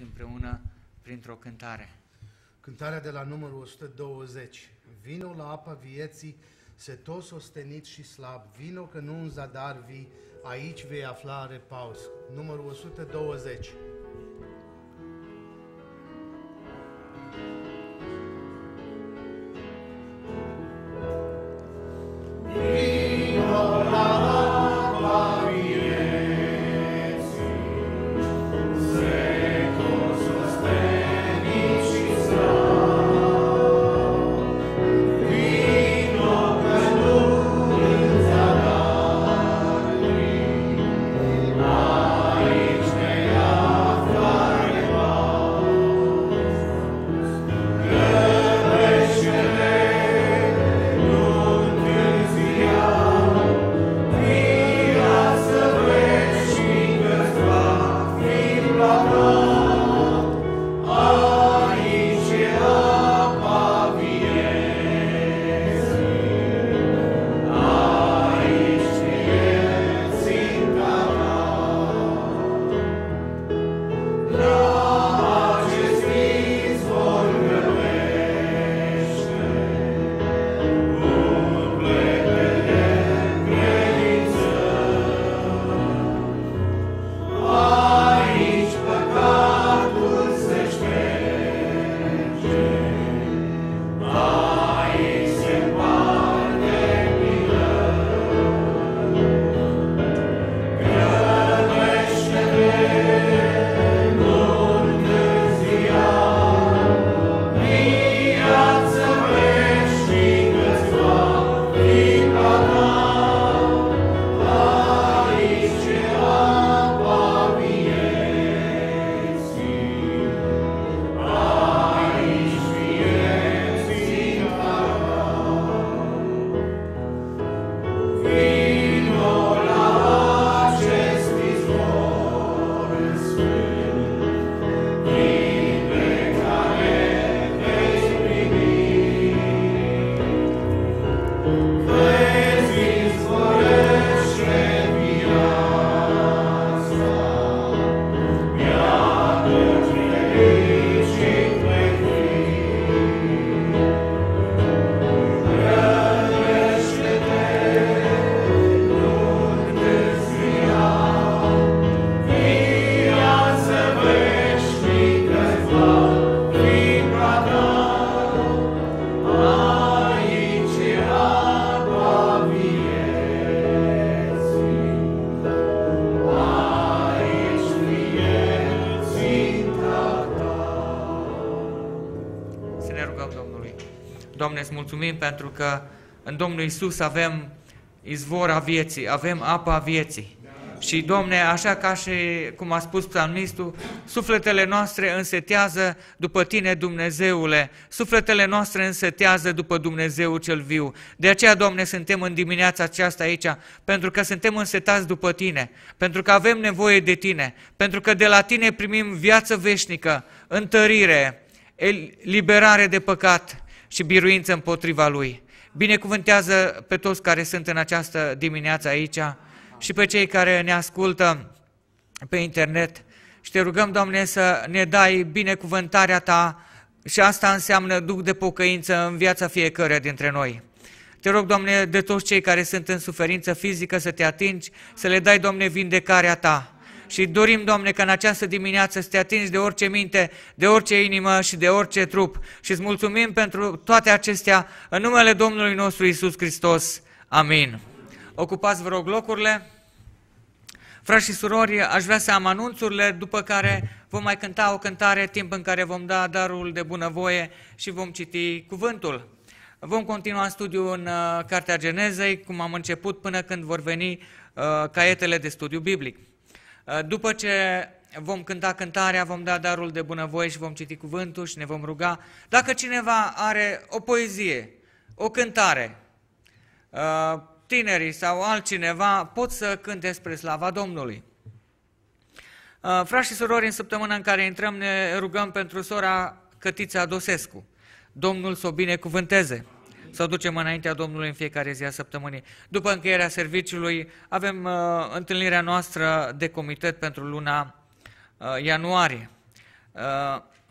toți împreună printr-o cântare. Cântarea de la numărul 120. Vino la apa vieții, se tot ostenit și slab, vino că nu în zadar vii, aici vei afla repaus. Numărul 120. Pentru că în Domnul Isus avem izvor a vieții, avem apa a vieții. Și, Domne, așa ca și cum a spus psalmistul, sufletele noastre însetează după Tine, Dumnezeule, sufletele noastre însetează după Dumnezeu cel viu. De aceea, Domne, suntem în dimineața aceasta aici, pentru că suntem însetați după Tine, pentru că avem nevoie de Tine, pentru că de la Tine primim viață veșnică, întărire, liberare de păcat, și biruință împotriva Lui. Binecuvântează pe toți care sunt în această dimineață aici și pe cei care ne ascultă pe internet. Și te rugăm, Doamne, să ne dai binecuvântarea Ta și asta înseamnă duc de pocăință în viața fiecăruia dintre noi. Te rog, Doamne, de toți cei care sunt în suferință fizică să te atingi, să le dai, Doamne, vindecarea Ta și dorim, Doamne, că în această dimineață să te atingi de orice minte, de orice inimă și de orice trup. Și îți mulțumim pentru toate acestea în numele Domnului nostru Isus Hristos. Amin. Ocupați, vă rog, locurile. Frați și surori, aș vrea să am anunțurile, după care vom mai cânta o cântare, timp în care vom da darul de bunăvoie și vom citi cuvântul. Vom continua studiul în uh, Cartea Genezei, cum am început, până când vor veni uh, caietele de studiu biblic. Uh, după ce vom cânta cântarea, vom da darul de bunăvoie și vom citi cuvântul și ne vom ruga. Dacă cineva are o poezie, o cântare, uh, tinerii sau altcineva pot să cânte spre slava Domnului. Uh, frați și surori, în săptămâna în care intrăm ne rugăm pentru sora Cătița Dosescu. Domnul să o binecuvânteze să o ducem înaintea Domnului în fiecare zi a săptămânii. După încheierea serviciului avem uh, întâlnirea noastră de comitet pentru luna uh, ianuarie. Uh,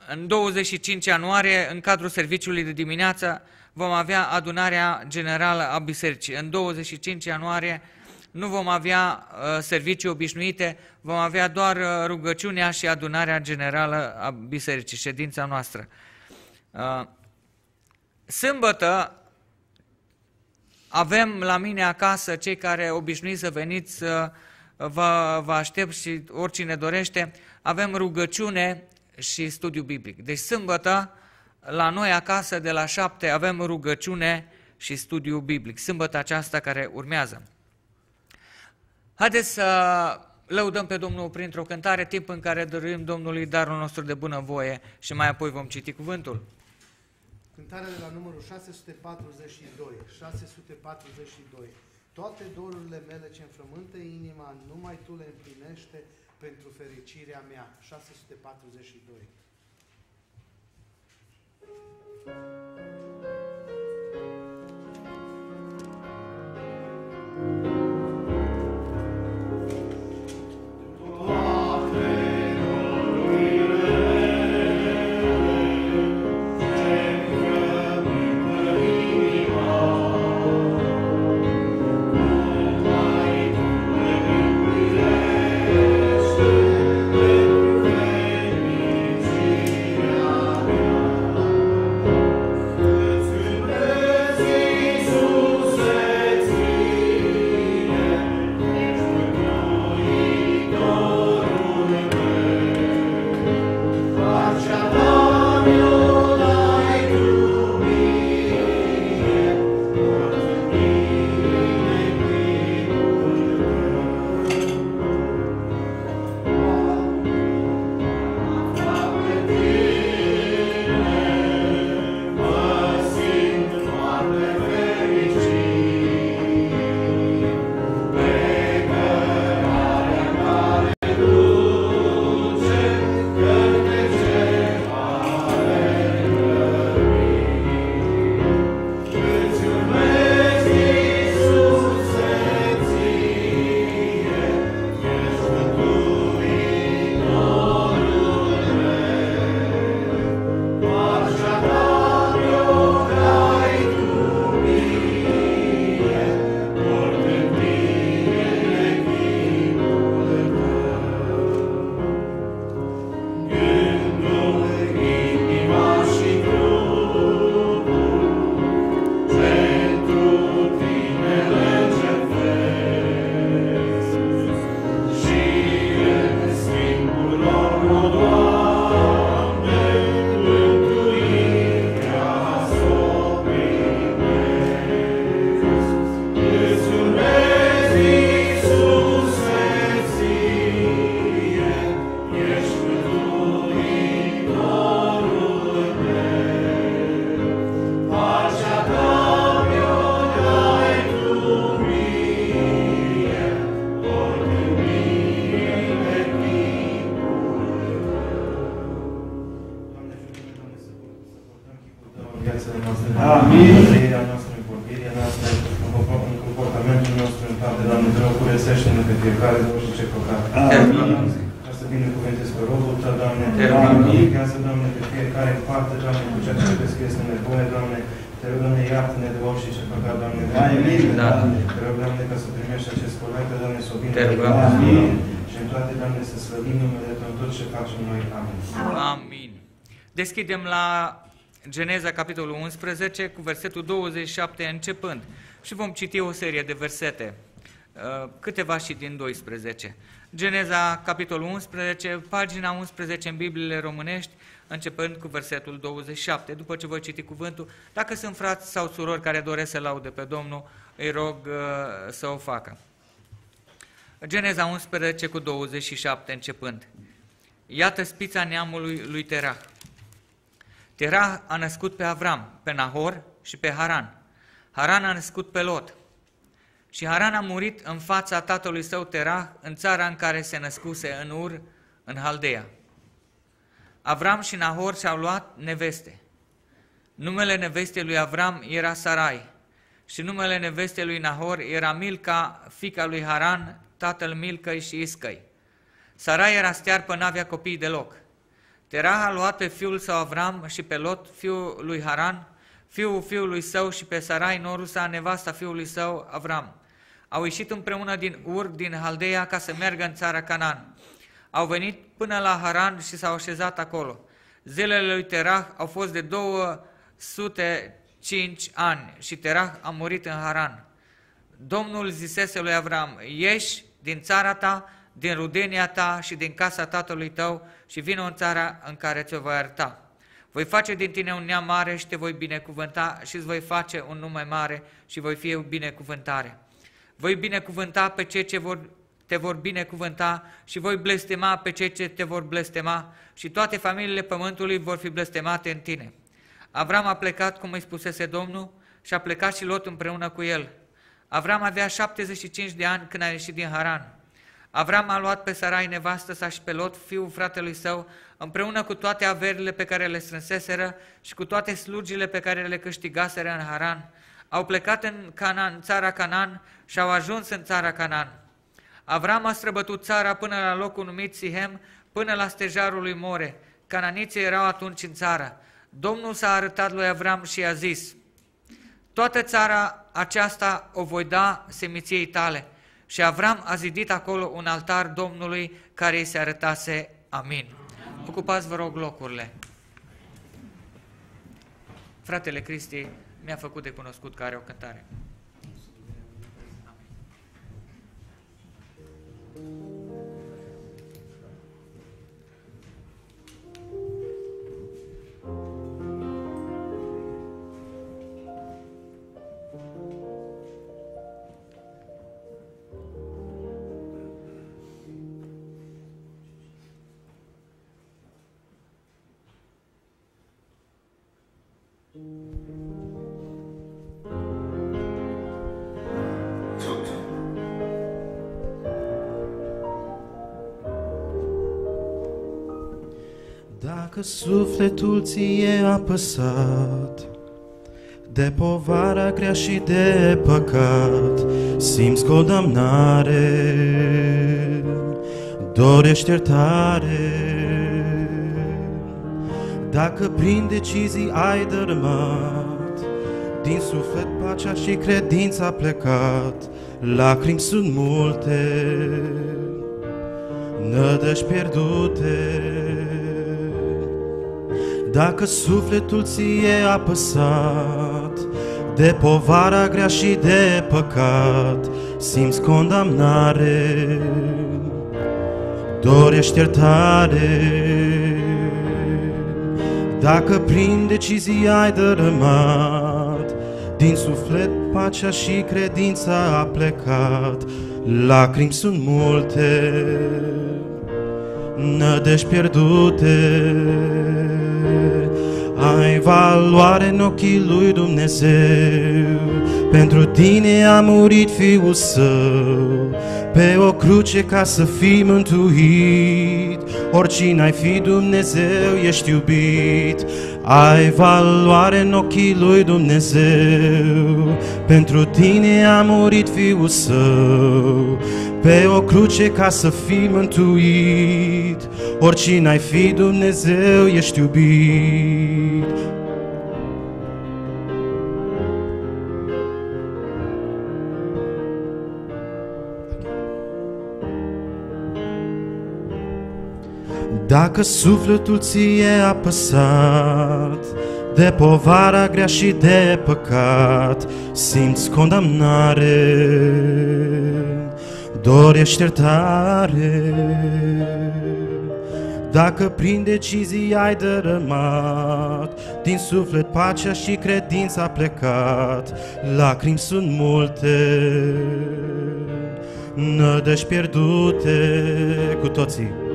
în 25 ianuarie, în cadrul serviciului de dimineață, vom avea adunarea generală a bisericii. În 25 ianuarie nu vom avea uh, servicii obișnuite, vom avea doar uh, rugăciunea și adunarea generală a bisericii, ședința noastră. Sâmbătă avem la mine acasă cei care obișnuiți să veniți, vă, vă aștept și oricine dorește, avem rugăciune și studiu biblic. Deci sâmbătă, la noi acasă, de la șapte, avem rugăciune și studiu biblic. Sâmbătă aceasta care urmează. Haideți să lăudăm pe Domnul printr-o cântare, timp în care dăruim Domnului darul nostru de bunăvoie și mai apoi vom citi cuvântul. Cântarea de la numărul 642, 642. Toate dorurile mele ce înfrământă inima, numai Tu le împlinește, pentru fericirea mea. 642. Deschidem la Geneza, capitolul 11, cu versetul 27 începând. Și vom citi o serie de versete, uh, câteva și din 12. Geneza, capitolul 11, pagina 11 în Bibliile românești, începând cu versetul 27. După ce voi citi cuvântul, dacă sunt frați sau surori care doresc să laude pe Domnul, îi rog uh, să o facă. Geneza 11 cu 27 începând. Iată spița neamului lui Terah. Terah a născut pe Avram, pe Nahor și pe Haran. Haran a născut pe Lot. Și Haran a murit în fața tatălui său Terah, în țara în care se născuse în Ur, în Haldea. Avram și Nahor și-au luat neveste. Numele nevestei lui Avram era Sarai și numele nevestei lui Nahor era Milca, fica lui Haran, tatăl Milcăi și Iscăi. Sarai era stearpă, n-avea copii deloc. Terah a luat pe fiul său Avram și pe Lot, fiul lui Haran, fiul fiului său și pe Sarai, Norusa, nevasta fiului său Avram. Au ieșit împreună din Ur, din Haldeia, ca să meargă în țara Canaan. Au venit până la Haran și s-au așezat acolo. Zilele lui Terah au fost de 205 ani și Terah a murit în Haran. Domnul zisese lui Avram, ieși din țara ta, din rudenia ta și din casa tatălui tău și vină în țara în care ți-o voi arăta. Voi face din tine un neam mare și te voi binecuvânta și îți voi face un nume mare și voi fi o binecuvântare. Voi binecuvânta pe cei ce vor, te vor binecuvânta și voi blestema pe cei ce te vor blestema și toate familiile pământului vor fi blestemate în tine. Avram a plecat, cum îi spusese Domnul, și a plecat și Lot împreună cu el. Avram avea 75 de ani când a ieșit din Haran. Avram a luat pe Sarai nevastă sa și pe Lot, fiul fratelui său, împreună cu toate averile pe care le strânseseră și cu toate slugile pe care le câștigaseră în Haran. Au plecat în Canaan, țara Canaan și au ajuns în țara Canaan. Avram a străbătut țara până la locul numit Sihem, până la stejarul lui More. Cananiții erau atunci în țară. Domnul s-a arătat lui Avram și a zis, Toată țara aceasta o voi da semiției tale. Și Avram a zidit acolo un altar Domnului care îi se arătase. Amin. Ocupați, vă rog, locurile. Fratele Cristi mi-a făcut de cunoscut că are o cântare. Dacă sufletul ți-e apăsat de povara grea și de păcat, simți condamnare, dorești iertare. Dacă prin decizii ai dărâmat, din suflet pacea și credința a plecat, lacrimi sunt multe, nădăși pierdute. Dacă sufletul ți-e apăsat de povara grea și de păcat, simți condamnare, dorești iertare. Dacă prin decizii ai dărâmat, din suflet pacea și credința a plecat, lacrimi sunt multe, nădejde pierdute. Ai valoare în ochii lui Dumnezeu, pentru tine a murit Fiul Său, pe o cruce ca să fii mântuit. Oricine ai fi Dumnezeu, ești iubit. Ai valoare în ochii lui Dumnezeu, pentru tine a murit Fiul Său, pe o cruce ca să fii mântuit. Oricine ai fi Dumnezeu, ești iubit. Dacă sufletul ți-e apăsat de povara grea și de păcat, simți condamnare, dorești iertare. Dacă prin decizii ai dărâmat, din suflet pacea și credința a plecat, lacrimi sunt multe, nădăși pierdute cu toții.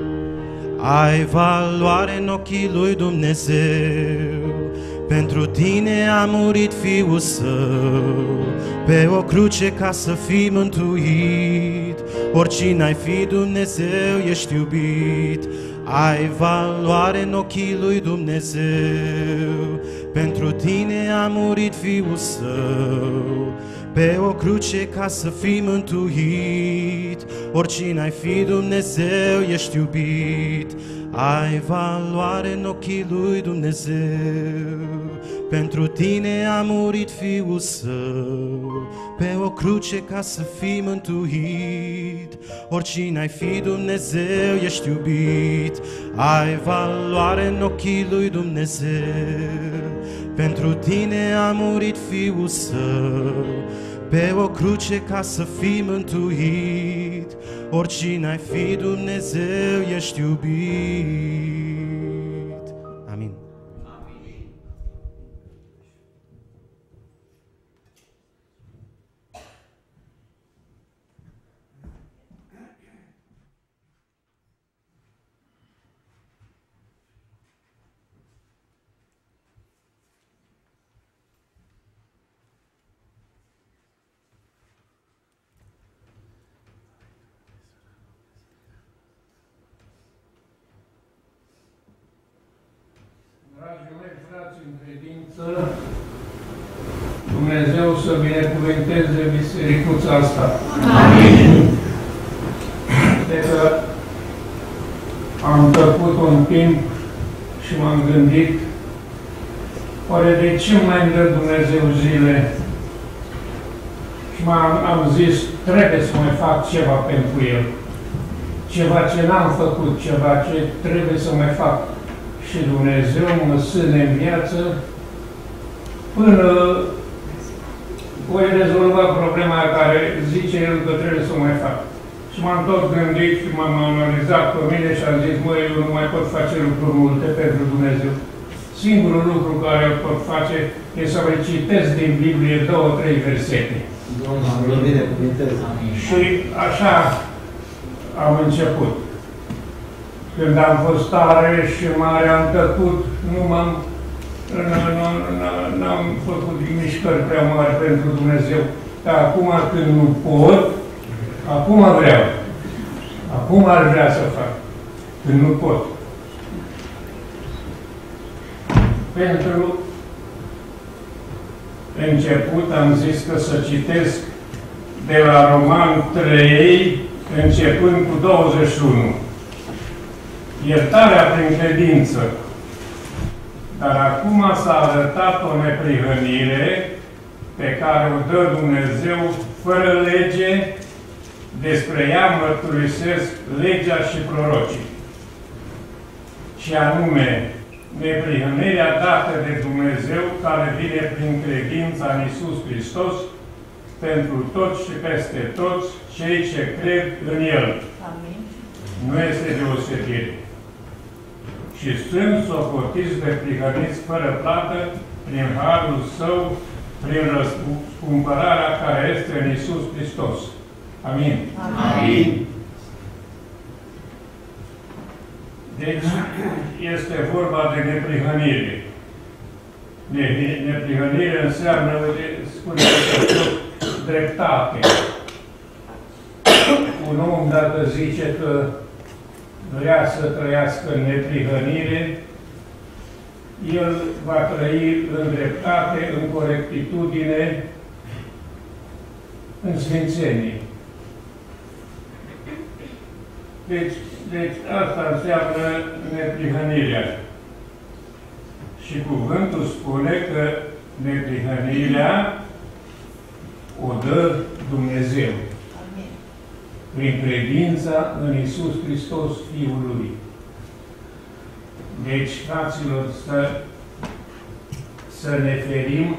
Ai valoare în ochii lui Dumnezeu, pentru tine a murit Fiul Său, pe o cruce ca să fii mântuit. Oricine ai fi Dumnezeu, ești iubit. Ai valoare în ochii lui Dumnezeu, pentru tine a murit Fiul Său, pe o cruce ca să fii mântuit. Oricine ai fi Dumnezeu, ești iubit. Ai valoare în ochii lui Dumnezeu. Pentru tine a murit Fiul Său, pe o cruce ca să fii mântuit. Oricine ai fi Dumnezeu, ești iubit. Ai valoare în ochii lui Dumnezeu. Pentru tine a murit Fiul Său, pe o cruce ca să fii mântuit. Oricine ai fi Dumnezeu, ești iubit. Amin. Dragii mei frați în credință, Dumnezeu să binecuvânteze bisericuța asta. Amin. De că am tăcut un timp și m-am gândit, oare de ce mai îmi dă Dumnezeu zile? Și m-am am zis, trebuie să mai fac ceva pentru El. Ceva ce n-am făcut, ceva ce trebuie să mai fac și Dumnezeu mă sâne în viață până voi rezolva problema care zice El că trebuie să o mai fac. Și m-am tot gândit și m-am analizat pe mine și am zis, măi, eu nu mai pot face lucruri multe pentru Dumnezeu. Singurul lucru care îl pot face e să vă citesc din Biblie două, trei versete. Domnul, binecuvânteze. Și așa am început. Când am fost tare și mare, am tăcut, nu m-am n-am făcut mișcări prea mari pentru Dumnezeu. Dar acum când nu pot, acum vreau. Acum ar vrea să fac. Când nu pot. Pentru început am zis că să citesc de la Roman 3, începând cu 21. Iertarea prin credință. Dar acum s-a arătat o neprihănire pe care o dă Dumnezeu fără lege, despre ea mărturisesc legea și prorocii. Și anume, neprihănirea dată de Dumnezeu care vine prin credința în Isus Hristos pentru toți și peste toți cei ce cred în El. Amin. Nu este deosebire. Și sunt socotiți de prihăniți fără plată prin Harul Său, prin răscumpărarea care este în Isus Hristos. Amin. Amin. Deci, este vorba de neprihănire. Ne- Neprihănire înseamnă, uite, spune că dreptate. Un om, dacă zice că vrea să trăiască în neprihănire, el va trăi în dreptate, în corectitudine, în sfințenie. Deci, deci asta înseamnă neprihănirea. Și cuvântul spune că neprihănirea o dă Dumnezeu Amin. Prin credința în Isus Hristos, Fiul Lui. Deci, fraților, să, să ne ferim,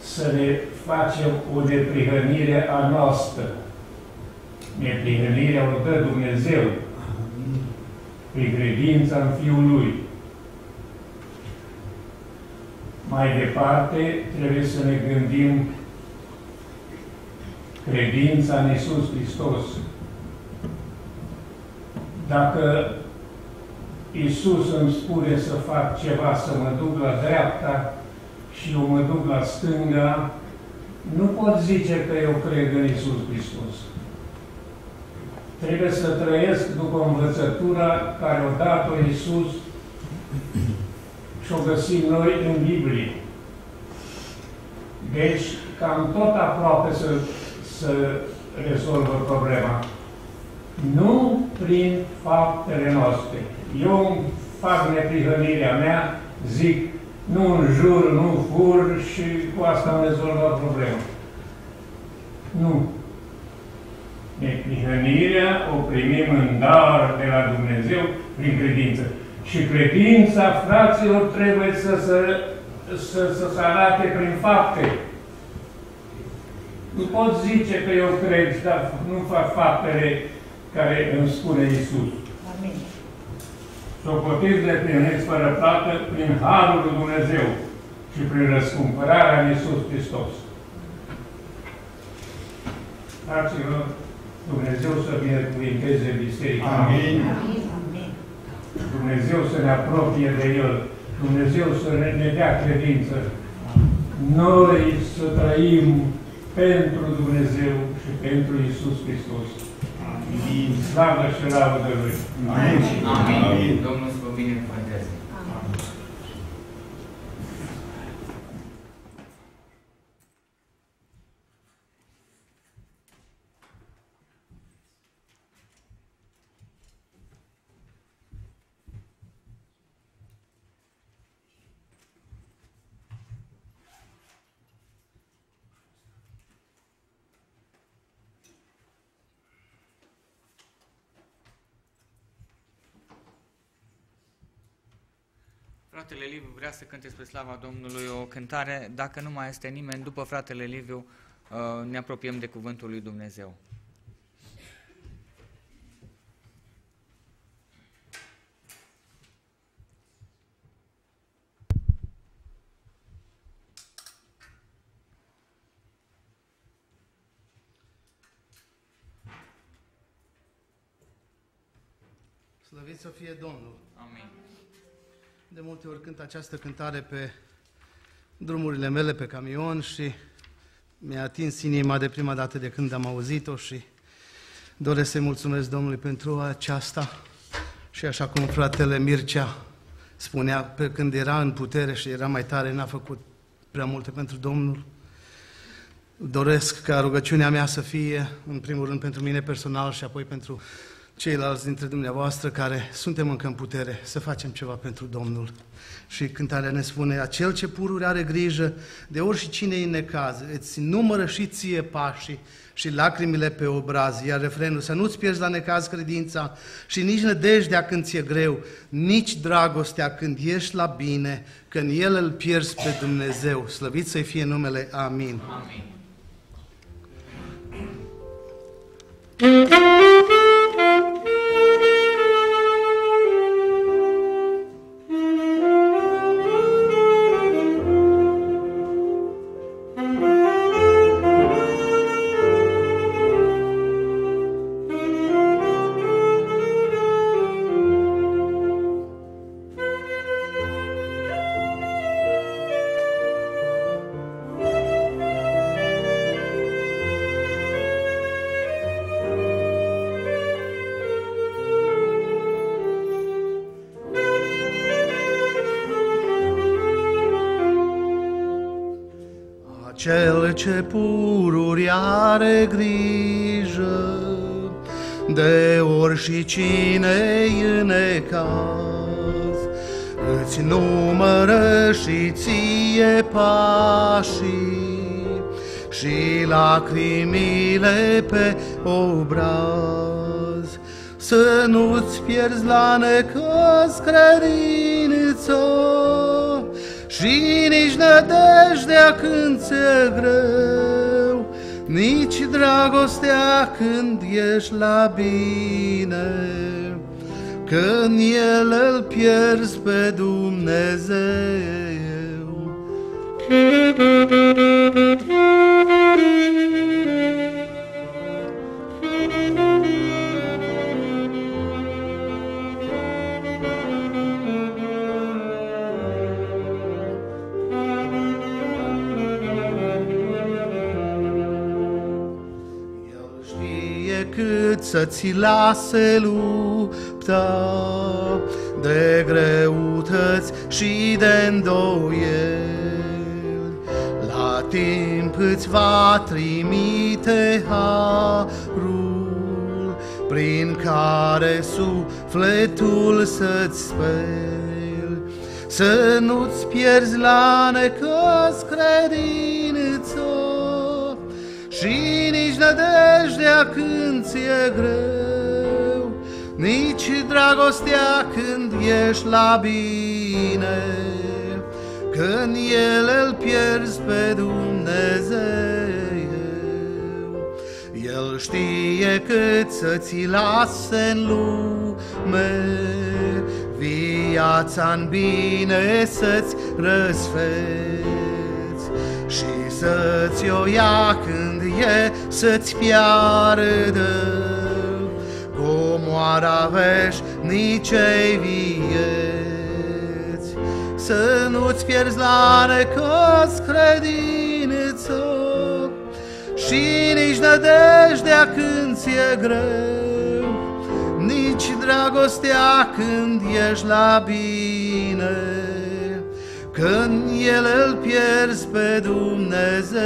să ne facem o neprihănire a noastră. Neprihănirea o dă Dumnezeu prin credința în Fiul Lui. Mai departe, trebuie să ne gândim credința în Isus Hristos. Dacă Isus îmi spune să fac ceva, să mă duc la dreapta și eu mă duc la stânga, nu pot zice că eu cred în Isus Hristos. Trebuie să trăiesc după învățătura care o dat-o Iisus și o găsim noi în Biblie. Deci, cam tot aproape să, să rezolvă problema. Nu prin faptele noastre. Eu fac neprihănirea mea, zic, nu înjur, nu fur și cu asta am rezolvat problema. Nu. Neprihănirea o primim în dar de la Dumnezeu prin credință. Și credința, fraților, trebuie să se, să, să se arate prin fapte. Nu pot zice că eu cred, dar nu fac faptele care îmi spune Isus. Amin. Socotiți-le primiți fără plată prin Harul lui Dumnezeu și prin răscumpărarea în Iisus Hristos. Fraților, Dumnezeu să binecuvinteze Biserica. Amin. Dumnezeu să ne apropie de El. Dumnezeu să ne dea credință. Noi să trăim pentru Dumnezeu și pentru Isus Hristos. Amin. Slavă și laudă Lui. Amin. Amin. Domnul să vă binecuvânteze. Fratele Liviu vrea să cânte spre slava Domnului o cântare. Dacă nu mai este nimeni, după fratele Liviu uh, ne apropiem de cuvântul lui Dumnezeu. Slăvit să fie Domnul! Amin. De multe ori cânt această cântare pe drumurile mele pe camion și mi-a atins inima de prima dată de când am auzit-o și doresc să-i mulțumesc Domnului pentru aceasta. Și așa cum fratele Mircea spunea, pe când era în putere și era mai tare, n-a făcut prea multe pentru Domnul. Doresc ca rugăciunea mea să fie, în primul rând, pentru mine personal și apoi pentru ceilalți dintre dumneavoastră care suntem încă în putere să facem ceva pentru Domnul. Și cântarea ne spune, acel ce pururi are grijă de ori și cine în necaz, îți numără și ție pașii și lacrimile pe obraz, iar refrenul, să nu-ți pierzi la necaz credința și nici nădejdea când ți-e greu, nici dragostea când ești la bine, când El îl pierzi pe Dumnezeu. Slăvit să-i fie numele. Amin. Amin. ce pururi are grijă de ori și cine în necaz, îți numără și ție pașii și lacrimile pe obraz. Să nu-ți pierzi la necaz credința, și nici nădejdea când ți-e greu, nici dragostea când ești la bine, când El îl pierzi pe Dumnezeu. Să ți lase lupta. De greutăți și de îndoieli. La timp îți va trimite harul, prin care sufletul să-ți speli, să nu-ți pierzi la necăs credință și nici nădejdea când ți-e greu, nici dragostea când ești la bine, când el îl pierzi pe Dumnezeu. El știe cât să ți lase în lume, viața în bine să-ți răsfeți și să-ți o ia când e să-ți piardă. Comoara veșnicei vieți. Să nu-ți pierzi la necăs credință. Și nici nădejdea când ți-e greu, nici dragostea când ești la bine, când el îl pierzi pe Dumnezeu.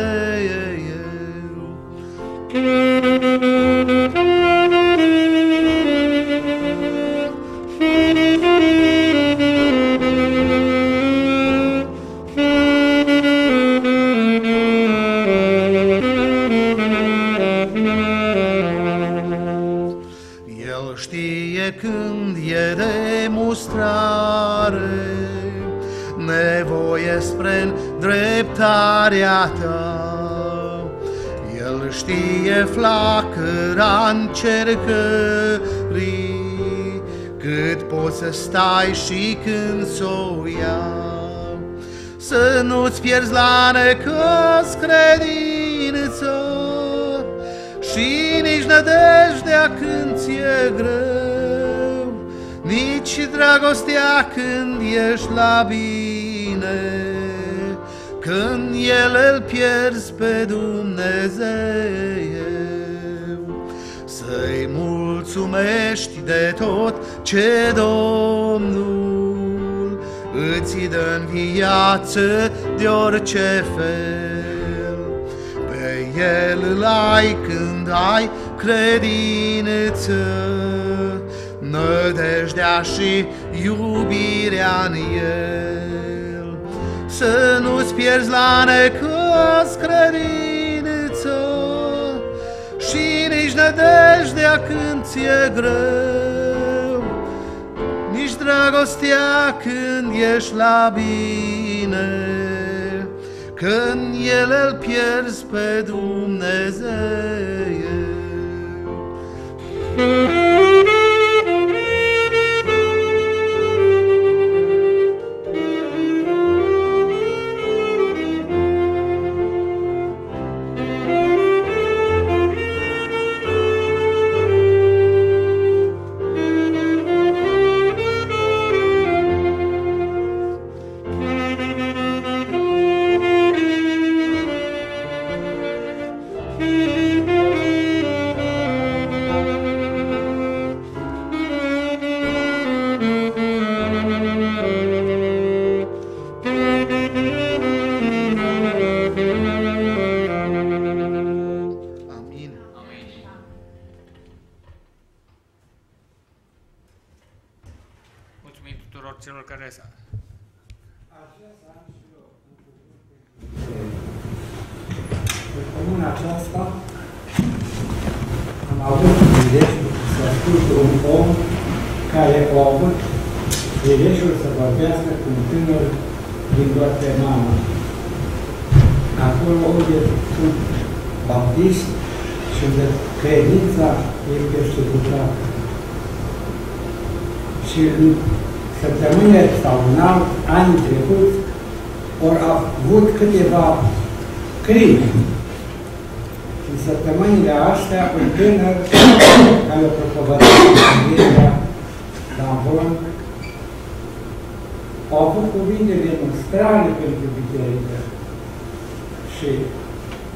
El știe când e de mustrare, nevoie spre dreptarea ta. El știe flacăra încercării, cât poți să stai și când s-o ia. Să nu-ți pierzi la necăs credință și nici nădejdea când ți-e greu, nici dragostea când ești la bine, când el îl pierzi pe Dumnezeu. Să-i mulțumești de tot ce Domnul îți dă în viață de orice fel. Pe El îl ai când ai credință, nădejdea și iubirea în El. Să nu-ți pierzi la necăs credință și nici nădejdea când ți-e greu, nici dragostea când ești la bine, când el îl pierzi pe Dumnezeu. Amin. Crime. În săptămânile astea, un tânăr care a propovădat Evanghelia la Avon, au avut cuvinte demonstrare pentru biserică. Și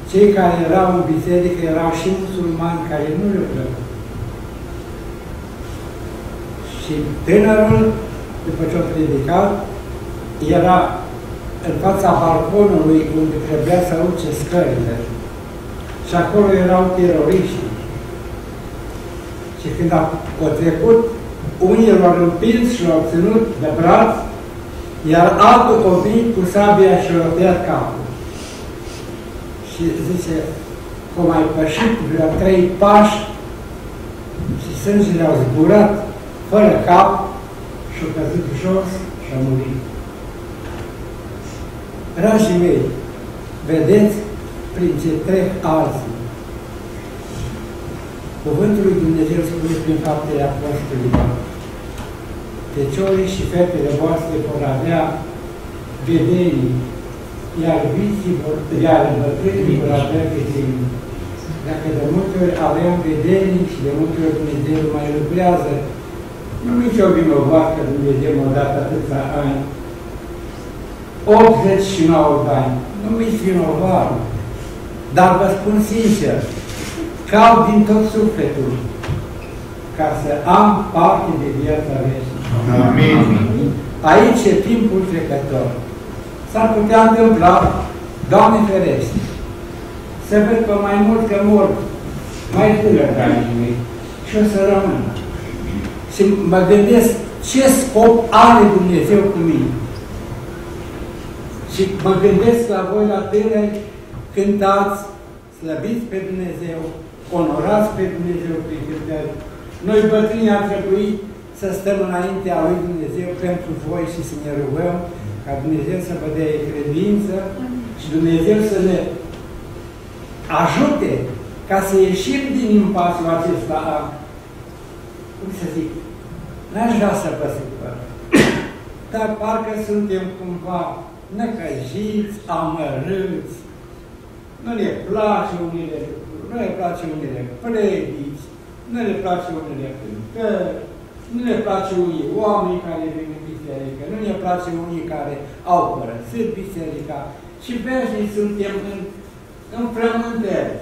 cei care erau în biserică erau și musulmani care nu le plăcut. Și tânărul, după ce a predicat, era în fața balconului unde trebuia să urce scările. Și acolo erau teroriști. Și când au trecut, unii l-au împins și l-au ținut de braț, iar altul o venit cu sabia și l-a tăiat capul. Și zice, cum ai pășit vreo trei pași și sângele au zburat fără cap și a căzut jos și a murit. Dragii mei, vedeți prin ce trec alții. Cuvântul lui Dumnezeu spune prin faptele apostolilor. Feciorii și fetele voastre vor avea vedenii, iar viții vor, iar bătrânii vor avea vedenii. Dacă de multe ori avem vedenii și de multe ori Dumnezeu mai lucrează, nu nici o vinovat că Dumnezeu m-a dat atâția ani, 89 de ani, nu mi-i vinovat, dar vă spun sincer, caut din tot sufletul ca să am parte de viața veșnică. Amin. Aici e timpul trecător. S-ar putea întâmpla, Doamne ferește, să văd pe mai mult că mor mai tânăr, dragii mei, și o să rămân. Și mă gândesc ce scop are Dumnezeu cu mine. Și mă gândesc la voi, la tânări, cântați, slăbiți pe Dumnezeu, onorați pe Dumnezeu prin cântări. Noi bătrâni ar trebui să stăm înaintea lui Dumnezeu pentru voi și să ne rugăm ca Dumnezeu să vă dea credință și Dumnezeu să ne ajute ca să ieșim din impasul acesta a, cum să zic, n-aș vrea să vă supăr, dar parcă suntem cumva necăjiți, amărâți, nu ne place unele lucruri, nu ne place unele predici, nu ne place unele cântări, nu ne place unii oameni care vin în biserică, nu ne place unii care au părăsit biserica și veșnici suntem în, în frământări.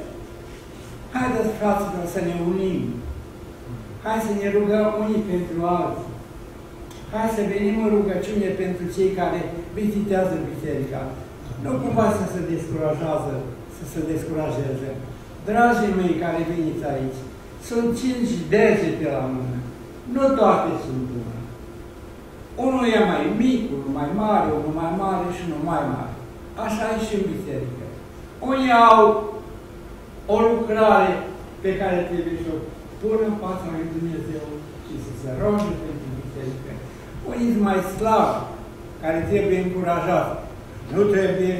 Haideți, fraților, să ne unim. Hai să ne rugăm unii pentru alții. Hai să venim în rugăciune pentru cei care vizitează biserica. Nu cumva să se descurajează, să se descurajeze. Dragii mei care veniți aici, sunt cinci degete la mână. Nu toate sunt una. Unul e mai mic, unul mai mare, unul mai mare și unul mai mare. Așa e și în biserică. Unii au o lucrare pe care trebuie să o pună în fața lui Dumnezeu și să se roage pentru biserică. Unii sunt mai slabi, care trebuie încurajat. Nu trebuie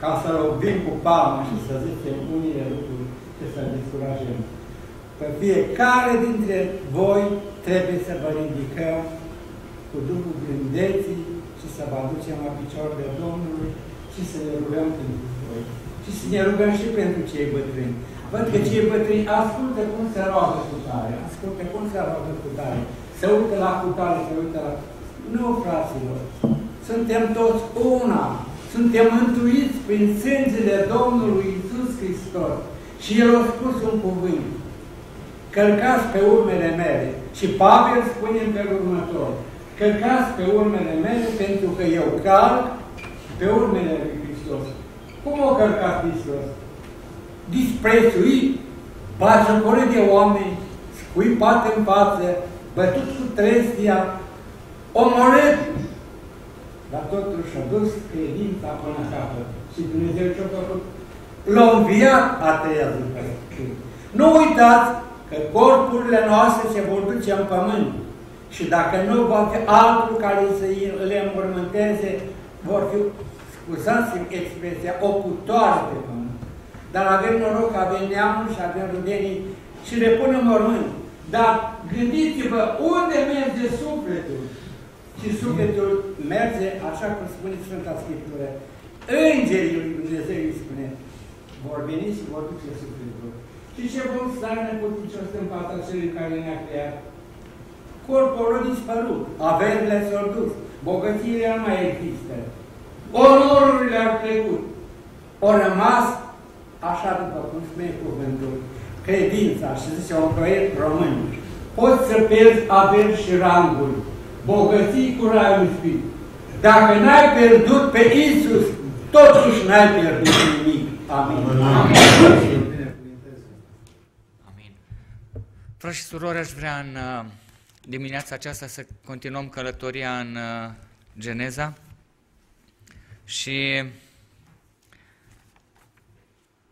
ca să lovim cu palma și să zicem unii lucruri și să descurajăm. Pe fiecare dintre voi trebuie să vă ridicăm cu Duhul gândeții și să vă aducem la picioarele Domnului și să ne rugăm pentru voi. Și să ne rugăm și pentru cei bătrâni. Văd că cei bătrâni ascultă cum se roagă cu tare, ascultă cum se roagă cu tare, se uită la cu tare, se uită la... Nu, fraților, suntem toți una, suntem mântuiți prin sângele Domnului Isus Hristos. Și El a spus un cuvânt, călcați pe urmele mele. Și Pavel spune în felul următor, călcați pe urmele mele pentru că eu calc pe urmele lui Hristos. Cum o călcat Hristos? Disprețuit, bagiocori de oameni, scuipat în față, bătut cu trestia, omorât, dar totuși a dus credința până la capăt. Și Dumnezeu ce-a făcut? L-a înviat a treia zi. Nu uitați că corpurile noastre se vor duce în pământ. Și dacă nu va fi altul care să le înmormânteze, vor fi, scuzați-mi expresia, o putoare pe pământ. Dar avem noroc că avem neamul și avem rudenii și le punem mormânt. Dar gândiți-vă unde merge sufletul. Și sufletul merge, așa cum spune Sfânta Scriptură. Îngerii lui Dumnezeu îi spune, vor veni și vor duce sufletul. Și ce vom stare neputincios în fața celui care ne-a creat? Corpul a dispărut, averile s-au dus, bogățiile nu mai există, onorurile au trecut. Au rămas, așa după cum spune cuvântul, credința și zice un proiect român. Poți să pierzi averi și ranguri, bogății cu raiul spirit, Dacă n-ai pierdut pe Isus, totuși n-ai pierdut nimic. Amin. Amin. Amin. Frați și surori, aș vrea în uh, dimineața aceasta să continuăm călătoria în uh, Geneza și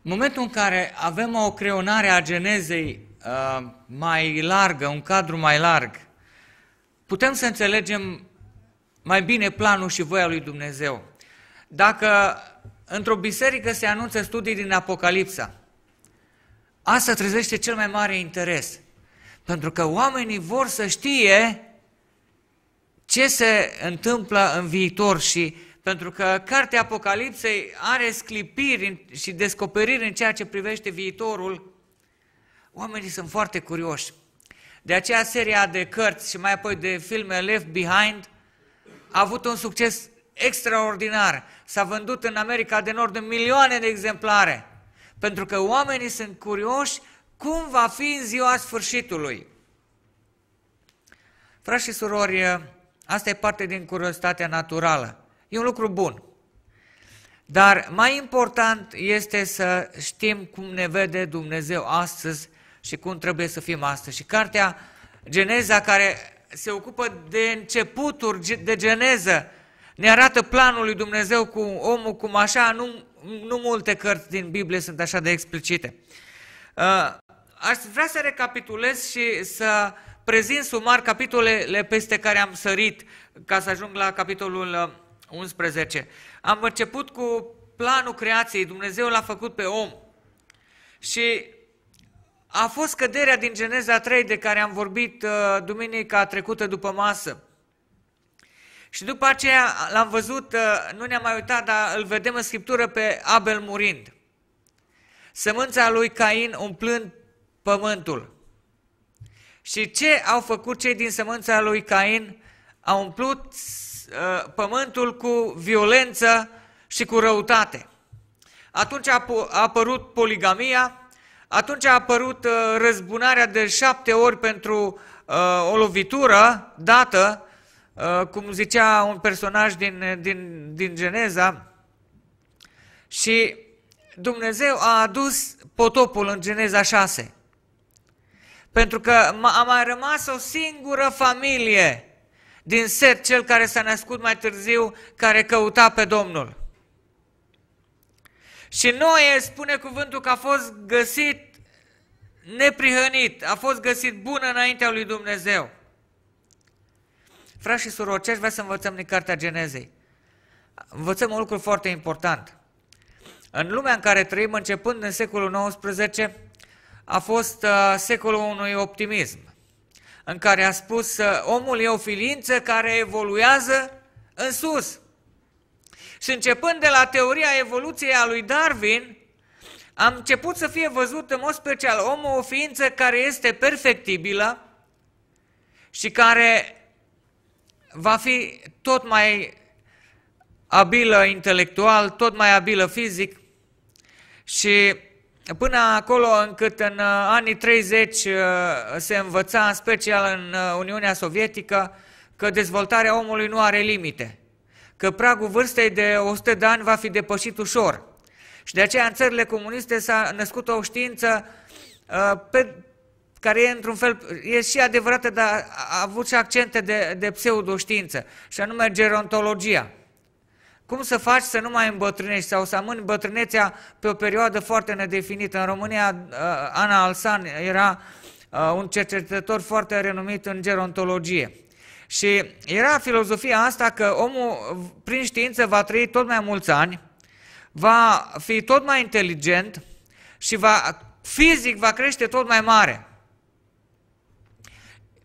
momentul în care avem o creonare a Genezei uh, mai largă, un cadru mai larg, putem să înțelegem mai bine planul și voia lui Dumnezeu. Dacă într-o biserică se anunță studii din Apocalipsa, asta trezește cel mai mare interes. Pentru că oamenii vor să știe ce se întâmplă în viitor și pentru că cartea Apocalipsei are sclipiri și descoperiri în ceea ce privește viitorul, oamenii sunt foarte curioși. De aceea seria de cărți și mai apoi de filme Left Behind a avut un succes extraordinar. S-a vândut în America de Nord în milioane de exemplare. Pentru că oamenii sunt curioși cum va fi în ziua sfârșitului. Frați și surori, asta e parte din curiozitatea naturală. E un lucru bun. Dar mai important este să știm cum ne vede Dumnezeu astăzi și cum trebuie să fim astăzi. Și cartea Geneza, care se ocupă de începuturi de geneză, ne arată planul lui Dumnezeu cu omul, cum așa, nu, nu multe cărți din Biblie sunt așa de explicite. Uh, aș vrea să recapitulez și să prezint sumar capitolele peste care am sărit ca să ajung la capitolul 11. Uh, am început cu planul creației, Dumnezeu l-a făcut pe om. Și a fost căderea din Geneza 3 de care am vorbit uh, duminica trecută după masă. Și după aceea l-am văzut, uh, nu ne-am mai uitat, dar îl vedem în Scriptură pe Abel murind. Sămânța lui Cain umplând pământul. Și ce au făcut cei din sămânța lui Cain? Au umplut uh, pământul cu violență și cu răutate. Atunci a apărut poligamia, atunci a apărut uh, răzbunarea de șapte ori pentru uh, o lovitură dată, uh, cum zicea un personaj din, din, din Geneza, și Dumnezeu a adus potopul în Geneza 6. Pentru că a mai rămas o singură familie din Set, cel care s-a născut mai târziu, care căuta pe Domnul. Și Noe spune cuvântul că a fost găsit neprihănit, a fost găsit bun înaintea lui Dumnezeu. Frați și surori, ce aș vrea să învățăm din Cartea Genezei? Învățăm un lucru foarte important. În lumea în care trăim, începând în secolul XIX, a fost uh, secolul unui optimism, în care a spus uh, omul e o filință care evoluează în sus. Și începând de la teoria evoluției a lui Darwin, am început să fie văzut în mod special omul o ființă care este perfectibilă și care va fi tot mai abilă intelectual, tot mai abilă fizic și până acolo încât în anii 30 uh, se învăța, în special în uh, Uniunea Sovietică, că dezvoltarea omului nu are limite că pragul vârstei de 100 de ani va fi depășit ușor. Și de aceea în țările comuniste s-a născut o știință uh, pe, care e într-un fel, e și adevărată, dar a avut și accente de, de pseudoștiință, și anume gerontologia. Cum să faci să nu mai îmbătrânești sau să amâni bătrânețea pe o perioadă foarte nedefinită? În România, uh, Ana Alsan era uh, un cercetător foarte renumit în gerontologie. Și era filozofia asta că omul prin știință va trăi tot mai mulți ani, va fi tot mai inteligent și va, fizic va crește tot mai mare.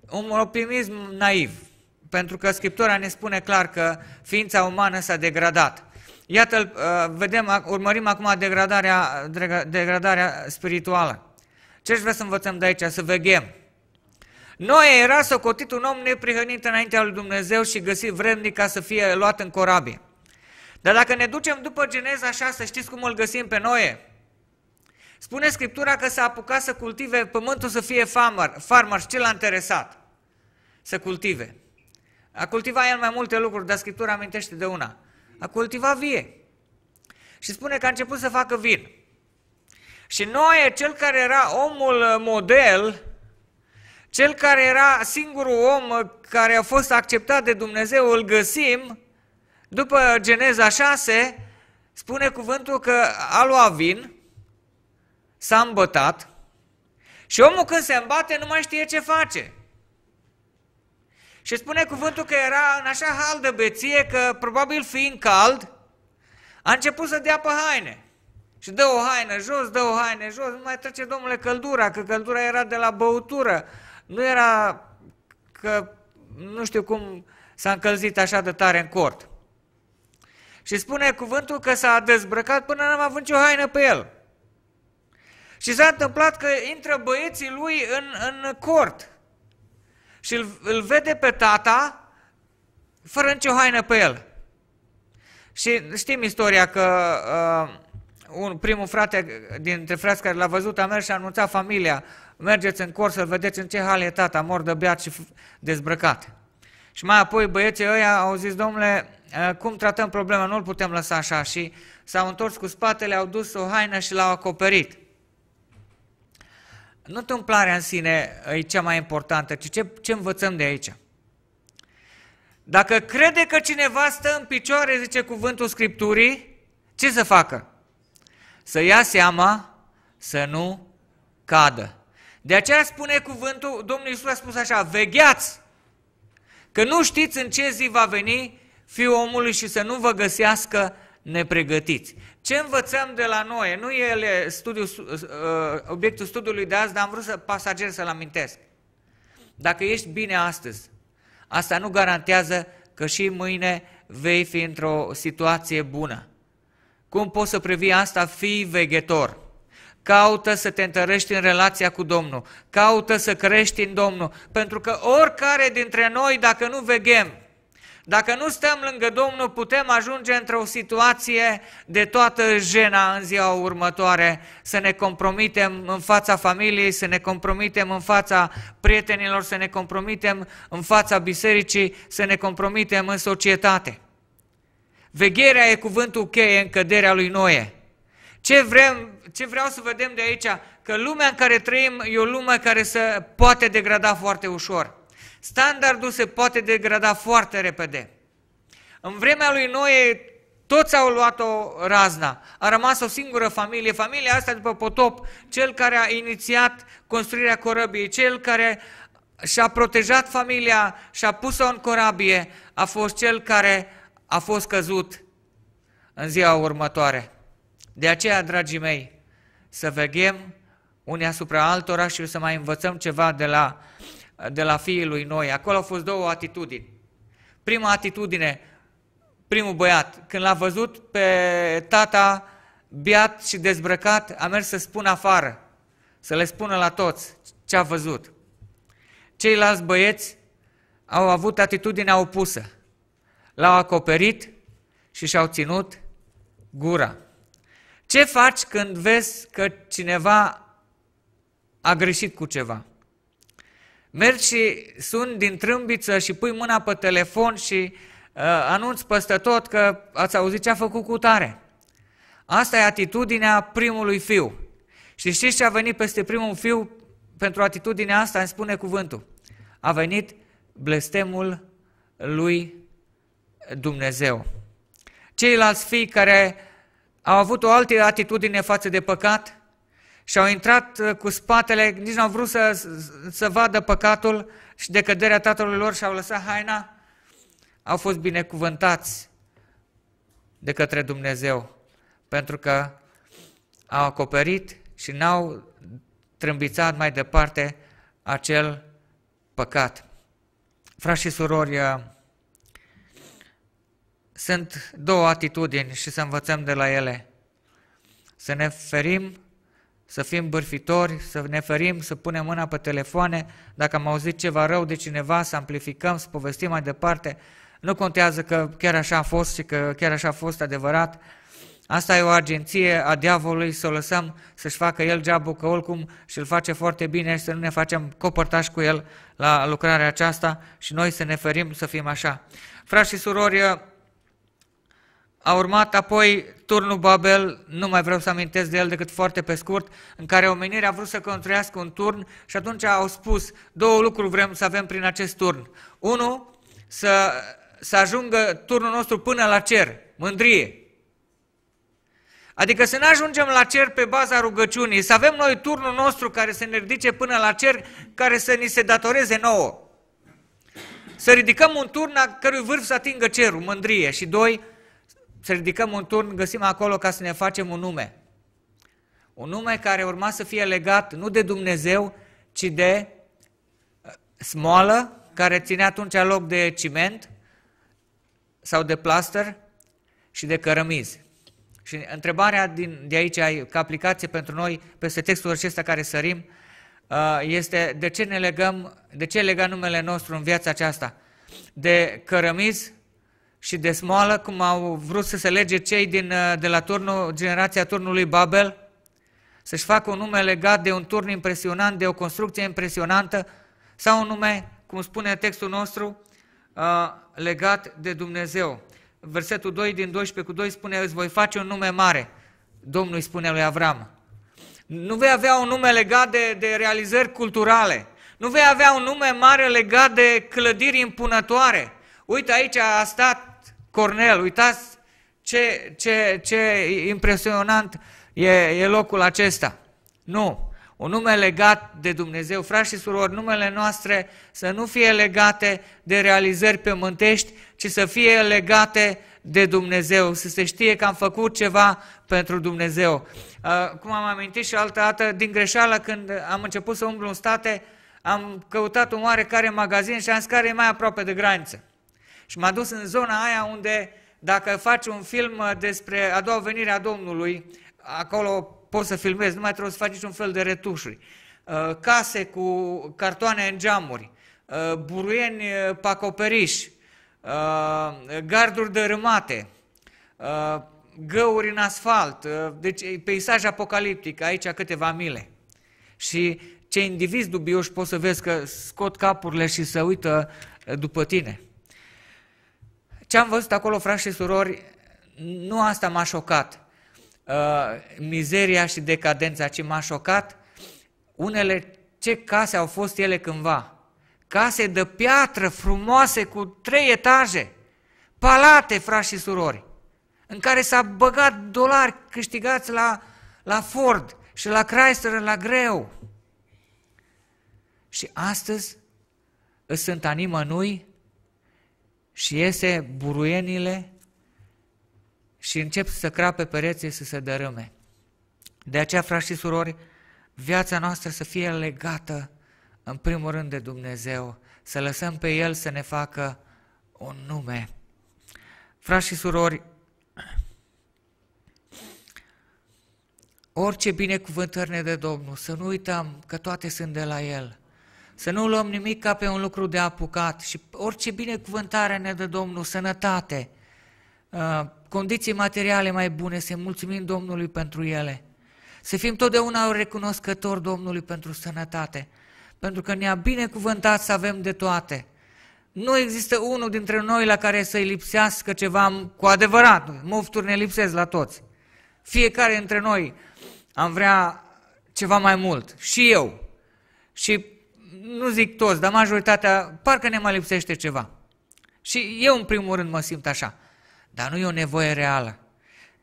Un optimism naiv, pentru că Scriptura ne spune clar că ființa umană s-a degradat. Iată, uh, vedem, urmărim acum degradarea, degradarea spirituală. Ce aș vrea să învățăm de aici? Să veghem. Noe era socotit un om neprihănit înaintea lui Dumnezeu și găsit vrednic ca să fie luat în corabie. Dar dacă ne ducem după Geneza 6, știți cum îl găsim pe Noe? Spune Scriptura că s-a apucat să cultive pământul să fie farmer, farmer și ce l-a interesat? Să cultive. A cultiva el mai multe lucruri, dar Scriptura amintește de una. A cultiva vie. Și spune că a început să facă vin. Și noi, cel care era omul model, cel care era singurul om care a fost acceptat de Dumnezeu, îl găsim după Geneza 6, spune cuvântul că a luat vin, s-a îmbătat și omul când se îmbate nu mai știe ce face. Și spune cuvântul că era în așa hal de beție că probabil fiind cald, a început să dea pe haine. Și dă o haină jos, dă o haină jos, nu mai trece domnule căldura, că căldura era de la băutură. Nu era că nu știu cum s-a încălzit așa de tare în cort. Și spune cuvântul că s-a dezbrăcat până n-am avut nicio haină pe el. Și s-a întâmplat că intră băieții lui în, în cort și îl, îl vede pe tata fără nicio haină pe el. Și știm istoria că uh, un, primul frate dintre frați care l-a văzut a mers și a anunțat familia, mergeți în cor să vedeți în ce hal e tata, mor de beat și dezbrăcat. Și mai apoi băieții ăia au zis, domnule, uh, cum tratăm problema, nu-l putem lăsa așa. Și s-au întors cu spatele, au dus o haină și l-au acoperit. Nu întâmplarea în sine e cea mai importantă, ci ce, ce învățăm de aici. Dacă crede că cineva stă în picioare, zice cuvântul Scripturii, ce să facă? Să ia seama să nu cadă. De aceea spune cuvântul, Domnul Iisus a spus așa, vegheați, că nu știți în ce zi va veni Fiul omului și să nu vă găsească nepregătiți. Ce învățăm de la noi? Nu e studiul, uh, obiectul studiului de azi, dar am vrut să pasager să-l amintesc. Dacă ești bine astăzi, asta nu garantează că și mâine vei fi într-o situație bună. Cum poți să previi asta? Fii veghetor. Caută să te întărești în relația cu Domnul. Caută să crești în Domnul. Pentru că oricare dintre noi, dacă nu veghem, dacă nu stăm lângă Domnul, putem ajunge într-o situație de toată jena în ziua următoare, să ne compromitem în fața familiei, să ne compromitem în fața prietenilor, să ne compromitem în fața bisericii, să ne compromitem în societate. Vegherea e cuvântul cheie în căderea lui Noe. Ce, vrem, ce vreau să vedem de aici? Că lumea în care trăim e o lume care se poate degrada foarte ușor. Standardul se poate degrada foarte repede. În vremea lui Noe, toți au luat-o razna. A rămas o singură familie. Familia asta după potop, cel care a inițiat construirea corăbiei, cel care și-a protejat familia și a pus-o în corabie, a fost cel care a fost căzut în ziua următoare. De aceea, dragii mei, să veghem unii asupra altora și să mai învățăm ceva de la de la fiii lui Noi. Acolo au fost două atitudini. Prima atitudine, primul băiat, când l-a văzut pe tata biat și dezbrăcat, a mers să spună afară, să le spună la toți ce a văzut. Ceilalți băieți au avut atitudinea opusă. L-au acoperit și și-au ținut gura. Ce faci când vezi că cineva a greșit cu ceva? Mergi și suni din trâmbiță și pui mâna pe telefon și uh, anunți peste tot că ați auzit ce a făcut cu tare. Asta e atitudinea primului fiu. Și știți ce a venit peste primul fiu pentru atitudinea asta? Îmi spune cuvântul. A venit blestemul lui Dumnezeu. Ceilalți fii care au avut o altă atitudine față de păcat, și au intrat uh, cu spatele, nici nu au vrut să, să vadă păcatul și decăderea tatălui lor și au lăsat haina, au fost binecuvântați de către Dumnezeu, pentru că au acoperit și n-au trâmbițat mai departe acel păcat. Frați și surori, uh, sunt două atitudini și să învățăm de la ele. Să ne ferim să fim bârfitori, să ne ferim, să punem mâna pe telefoane, dacă am auzit ceva rău de cineva, să amplificăm, să povestim mai departe. Nu contează că chiar așa a fost și că chiar așa a fost adevărat. Asta e o agenție a diavolului să o lăsăm să-și facă el geabul, că oricum și îl face foarte bine și să nu ne facem copărtași cu el la lucrarea aceasta și noi să ne ferim să fim așa. Frați și surori, a urmat apoi turnul Babel, nu mai vreau să amintesc de el decât foarte pe scurt, în care omenirea a vrut să construiască un turn și atunci au spus două lucruri vrem să avem prin acest turn. Unu, să, să ajungă turnul nostru până la cer, mândrie. Adică să ne ajungem la cer pe baza rugăciunii, să avem noi turnul nostru care să ne ridice până la cer, care să ni se datoreze nouă. Să ridicăm un turn a cărui vârf să atingă cerul, mândrie. Și doi, să ridicăm un turn, găsim acolo ca să ne facem un nume. Un nume care urma să fie legat nu de Dumnezeu, ci de uh, smoală, care ținea atunci loc de ciment sau de plaster și de cărămizi. Și întrebarea din, de aici, ca aplicație pentru noi, peste textul acesta care sărim, uh, este de ce ne legăm, de ce legăm numele nostru în viața aceasta? De cărămizi și de smoală, cum au vrut să se lege cei din, uh, de la turnul, generația turnului Babel, să-și facă un nume legat de un turn impresionant, de o construcție impresionantă, sau un nume, cum spune textul nostru, uh, legat de Dumnezeu. Versetul 2 din 12 cu 2 spune, îți voi face un nume mare. Domnul îi spune lui Avram. Nu vei avea un nume legat de, de realizări culturale. Nu vei avea un nume mare legat de clădiri impunătoare. Uite, aici a stat Cornel, uitați ce, ce, ce impresionant e, e locul acesta. Nu, un nume legat de Dumnezeu. Frați și surori, numele noastre să nu fie legate de realizări pământești, ci să fie legate de Dumnezeu, să se știe că am făcut ceva pentru Dumnezeu. Cum am amintit și altă dată, din greșeală, când am început să umblu în state, am căutat un oarecare magazin și am zis care e mai aproape de graniță. Și m-a dus în zona aia unde, dacă faci un film despre a doua venire a Domnului, acolo poți să filmezi, nu mai trebuie să faci niciun fel de retușuri. Uh, case cu cartoane în geamuri, uh, buruieni uh, pe acoperiș, garduri dărâmate, găuri în asfalt, deci peisaj apocaliptic, aici câteva mile. Și ce indivizi dubioși poți să vezi că scot capurile și se uită după tine. Ce am văzut acolo, frați și surori, nu asta m-a șocat, uh, mizeria și decadența, ci m-a șocat unele, ce case au fost ele cândva. Case de piatră frumoase cu trei etaje, palate, frați și surori, în care s-a băgat dolari câștigați la, la Ford și la Chrysler la greu. Și astăzi sunt animănui și iese buruienile și încep să crape pereții să se dărâme. De aceea, frați și surori, viața noastră să fie legată în primul rând de Dumnezeu, să lăsăm pe El să ne facă un nume. Frați și surori, orice binecuvântări ne de Domnul, să nu uităm că toate sunt de la El. Să nu luăm nimic ca pe un lucru de apucat și orice binecuvântare ne dă Domnul, sănătate, uh, condiții materiale mai bune, să mulțumim Domnului pentru ele. Să fim totdeauna recunoscători Domnului pentru sănătate, pentru că ne-a binecuvântat să avem de toate. Nu există unul dintre noi la care să-i lipsească ceva cu adevărat. Mofturi ne lipsesc la toți. Fiecare dintre noi am vrea ceva mai mult. Și eu. Și nu zic toți, dar majoritatea, parcă ne mai lipsește ceva. Și eu în primul rând mă simt așa. Dar nu e o nevoie reală.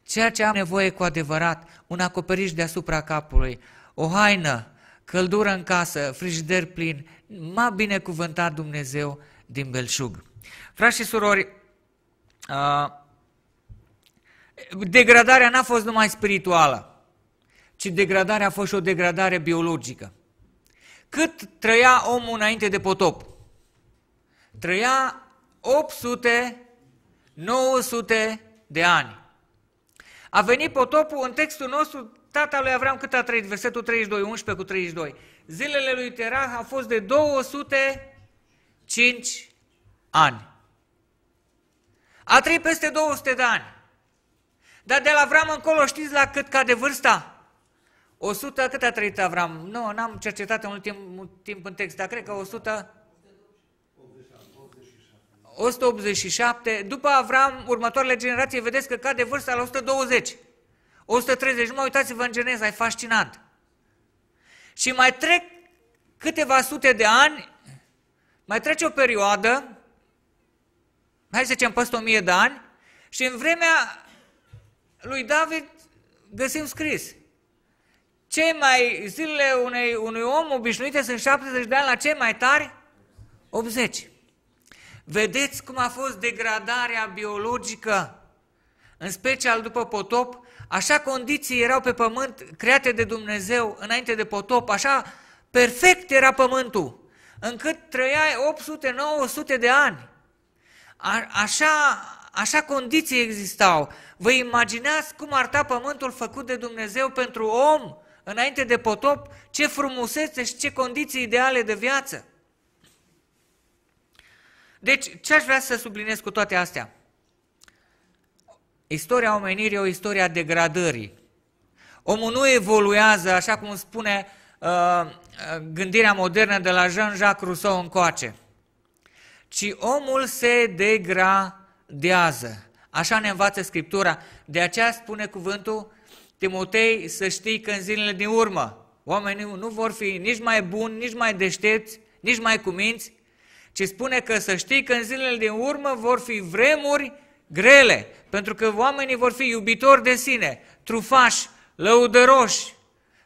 Ceea ce am nevoie cu adevărat, un acoperiș deasupra capului, o haină, căldură în casă, frigider plin, m-a binecuvântat Dumnezeu din belșug. Frați și surori, degradarea n-a fost numai spirituală, ci degradarea a fost și o degradare biologică. Cât trăia omul înainte de potop? Trăia 800, 900 de ani. A venit potopul, în textul nostru, tata lui Avram cât a trăit? Versetul 32, 11 cu 32. Zilele lui Terah au fost de 205 ani. A trăit peste 200 de ani. Dar de la Avram încolo știți la cât cade vârsta? 100, cât a trăit Avram? Nu, n-am cercetat în ultimul timp în text, dar cred că 100... 187. După Avram, următoarele generații, vedeți că cade vârsta la 120. 130. Nu mă uitați-vă în Geneza, e fascinant. Și mai trec câteva sute de ani, mai trece o perioadă, hai să zicem peste o mie de ani, și în vremea lui David găsim scris. Cei mai, zilele unei, unui om obișnuite sunt 70 de ani, la cei mai tari 80. Vedeți cum a fost degradarea biologică, în special după potop, așa condiții erau pe pământ create de Dumnezeu înainte de potop, așa perfect era pământul, încât trăiai 800-900 de ani. A, așa, așa condiții existau. Vă imaginați cum arta pământul făcut de Dumnezeu pentru om înainte de potop? Ce frumusețe și ce condiții ideale de viață! Deci, ce aș vrea să subliniez cu toate astea? Istoria omenirii e o istorie a degradării. Omul nu evoluează, așa cum spune uh, uh gândirea modernă de la Jean-Jacques Rousseau încoace, ci omul se degradează. Așa ne învață Scriptura. De aceea spune cuvântul Timotei să știi că în zilele din urmă oamenii nu vor fi nici mai buni, nici mai deștepți, nici mai cuminți, ci spune că să știi că în zilele din urmă vor fi vremuri grele, pentru că oamenii vor fi iubitori de sine, trufași, lăudăroși,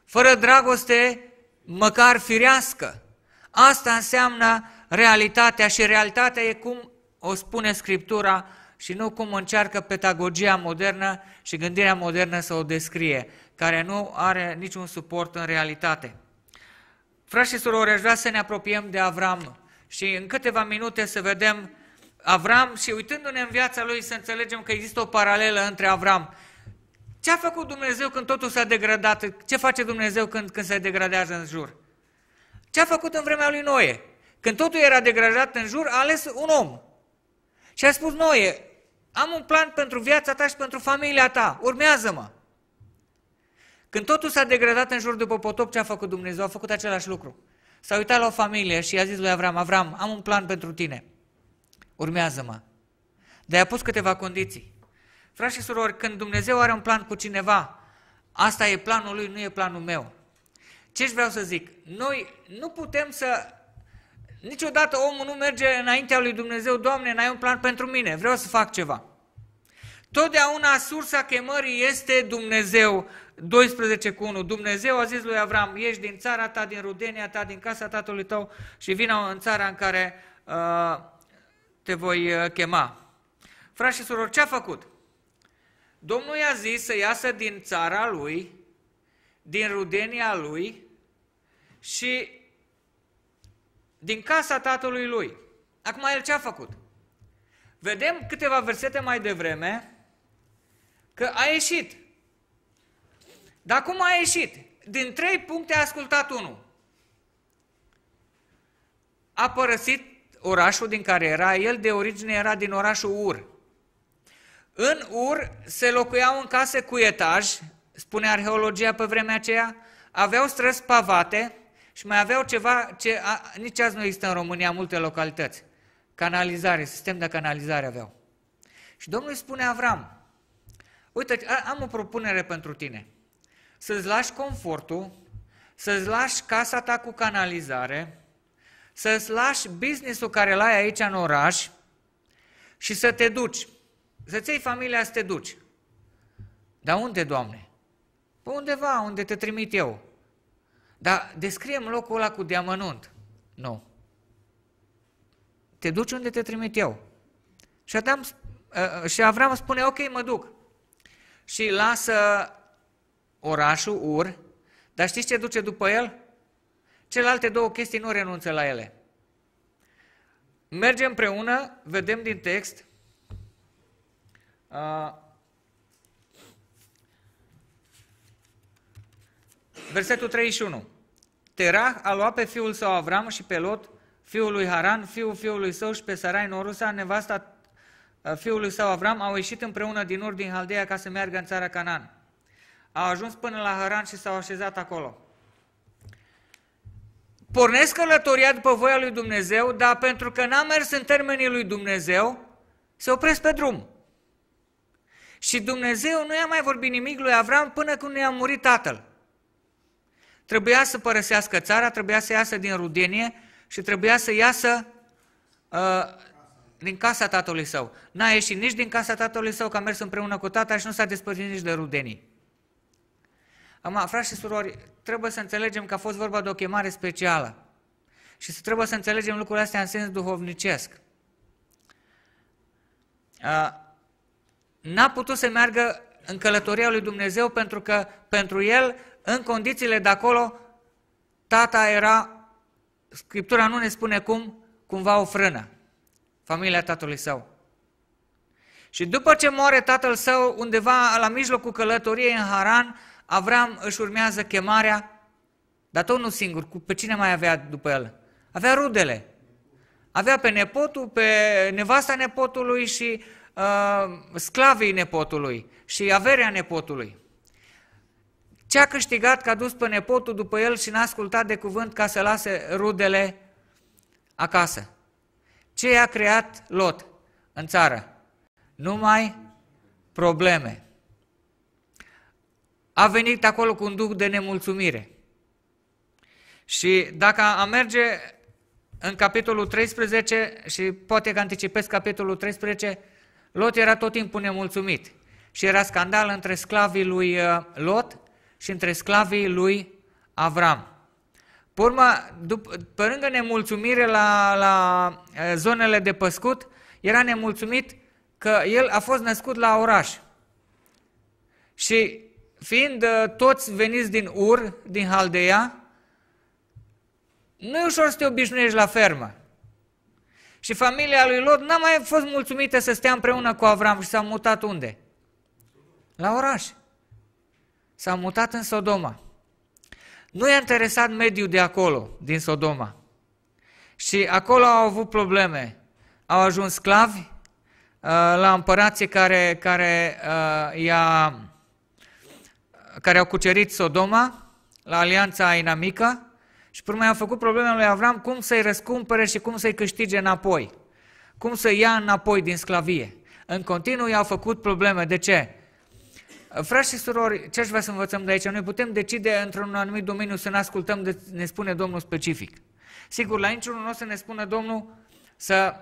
fără dragoste măcar firească. Asta înseamnă realitatea și realitatea e cum o spune Scriptura și nu cum încearcă pedagogia modernă și gândirea modernă să o descrie, care nu are niciun suport în realitate. Frați și surori, aș vrea să ne apropiem de Avram și în câteva minute să vedem Avram și uitându-ne în viața lui să înțelegem că există o paralelă între Avram. Ce a făcut Dumnezeu când totul s-a degradat? Ce face Dumnezeu când, când se degradează în jur? Ce a făcut în vremea lui Noe? Când totul era degradat în jur, a ales un om. Și a spus Noe, am un plan pentru viața ta și pentru familia ta, urmează-mă. Când totul s-a degradat în jur după potop, ce a făcut Dumnezeu? A făcut același lucru. S-a uitat la o familie și i-a zis lui Avram, Avram, am un plan pentru tine. Urmează-mă. Dar i-a pus câteva condiții. Frați și surori, când Dumnezeu are un plan cu cineva, asta e planul lui, nu e planul meu. Ce vreau să zic? Noi nu putem să... Niciodată omul nu merge înaintea lui Dumnezeu, Doamne, n-ai un plan pentru mine, vreau să fac ceva. Totdeauna sursa chemării este Dumnezeu, 12 cu 1. Dumnezeu a zis lui Avram, ieși din țara ta, din rudenia ta, din casa tatălui tău și vină în țara în care uh, te voi uh, chema. Frați și surori, ce a făcut? Domnul i-a zis să iasă din țara lui, din rudenia lui și din casa tatălui lui. Acum el ce a făcut? Vedem câteva versete mai devreme că a ieșit. Dar cum a ieșit? Din trei puncte a ascultat unul. A părăsit orașul din care era, el de origine era din orașul Ur. În Ur se locuiau în case cu etaj, spune arheologia pe vremea aceea, aveau străzi pavate și mai aveau ceva ce a, nici azi nu există în România multe localități. Canalizare, sistem de canalizare aveau. Și Domnul îi spune Avram, uite, am o propunere pentru tine. Să-ți lași confortul, să-ți lași casa ta cu canalizare, să-ți lași business-ul care l-ai aici în oraș și să te duci. Să-ți iei familia să te duci. Dar unde, Doamne? Pe undeva, unde te trimit eu. Dar descriem locul ăla cu diamănunt. Nu. Te duci unde te trimit eu. Și, Adam, ă, ă, și Avram spune, ok, mă duc. Și lasă orașul Ur, dar știți ce duce după el? Celelalte două chestii nu renunță la ele. Mergem împreună, vedem din text, uh, versetul 31. Terah a luat pe fiul său Avram și pe Lot, fiul lui Haran, fiul fiului său și pe Sarai Norusa, nevasta uh, fiului său Avram, au ieșit împreună din Ur din Haldea ca să meargă în țara Canaan. Au ajuns până la Haran și s-au așezat acolo. Pornesc călătoria după voia lui Dumnezeu, dar pentru că n-a mers în termenii lui Dumnezeu, se opresc pe drum. Și Dumnezeu nu i-a mai vorbit nimic lui Avram până când i-a murit tatăl. Trebuia să părăsească țara, trebuia să iasă din rudenie și trebuia să iasă uh, din casa tatălui său. N-a ieșit nici din casa tatălui său, că a mers împreună cu tata și nu s-a despărțit nici de rudenii. Acum, frați și surori, trebuie să înțelegem că a fost vorba de o chemare specială. Și să trebuie să înțelegem lucrurile astea în sens duhovnicesc. N-a putut să meargă în călătoria lui Dumnezeu pentru că pentru el, în condițiile de acolo, tata era, Scriptura nu ne spune cum, cumva o frână, familia tatălui său. Și după ce moare tatăl său, undeva la mijlocul călătoriei în Haran, Avram își urmează chemarea, dar tot nu singur, cu pe cine mai avea după el? Avea rudele. Avea pe nepotul, pe nevasta nepotului și uh, sclavii nepotului și averea nepotului. Ce a câștigat că a dus pe nepotul după el și n-a ascultat de cuvânt ca să lase rudele acasă? Ce i-a creat Lot în țară? Numai probleme a venit acolo cu un duh de nemulțumire. Și dacă am merge în capitolul 13, și poate că anticipez capitolul 13, Lot era tot timpul nemulțumit. Și era scandal între sclavii lui uh, Lot și între sclavii lui Avram. Pe urmă, după, pe lângă nemulțumire la, la uh, zonele de păscut, era nemulțumit că el a fost născut la oraș. Și fiind uh, toți veniți din Ur, din Haldea, nu e ușor să te obișnuiești la fermă. Și familia lui Lot n-a mai fost mulțumită să stea împreună cu Avram și s-a mutat unde? La oraș. S-a mutat în Sodoma. Nu i-a interesat mediul de acolo, din Sodoma. Și acolo au avut probleme. Au ajuns sclavi uh, la împărații care, care uh, i-a care au cucerit Sodoma la alianța inamică și până mai au făcut problema lui Avram cum să-i răscumpere și cum să-i câștige înapoi. Cum să ia înapoi din sclavie. În continuu i-au făcut probleme. De ce? Frați și surori, ce aș vrea să învățăm de aici? Noi putem decide într-un anumit domeniu să ne ascultăm de ne spune Domnul specific. Sigur, la niciunul nu o să ne spună Domnul să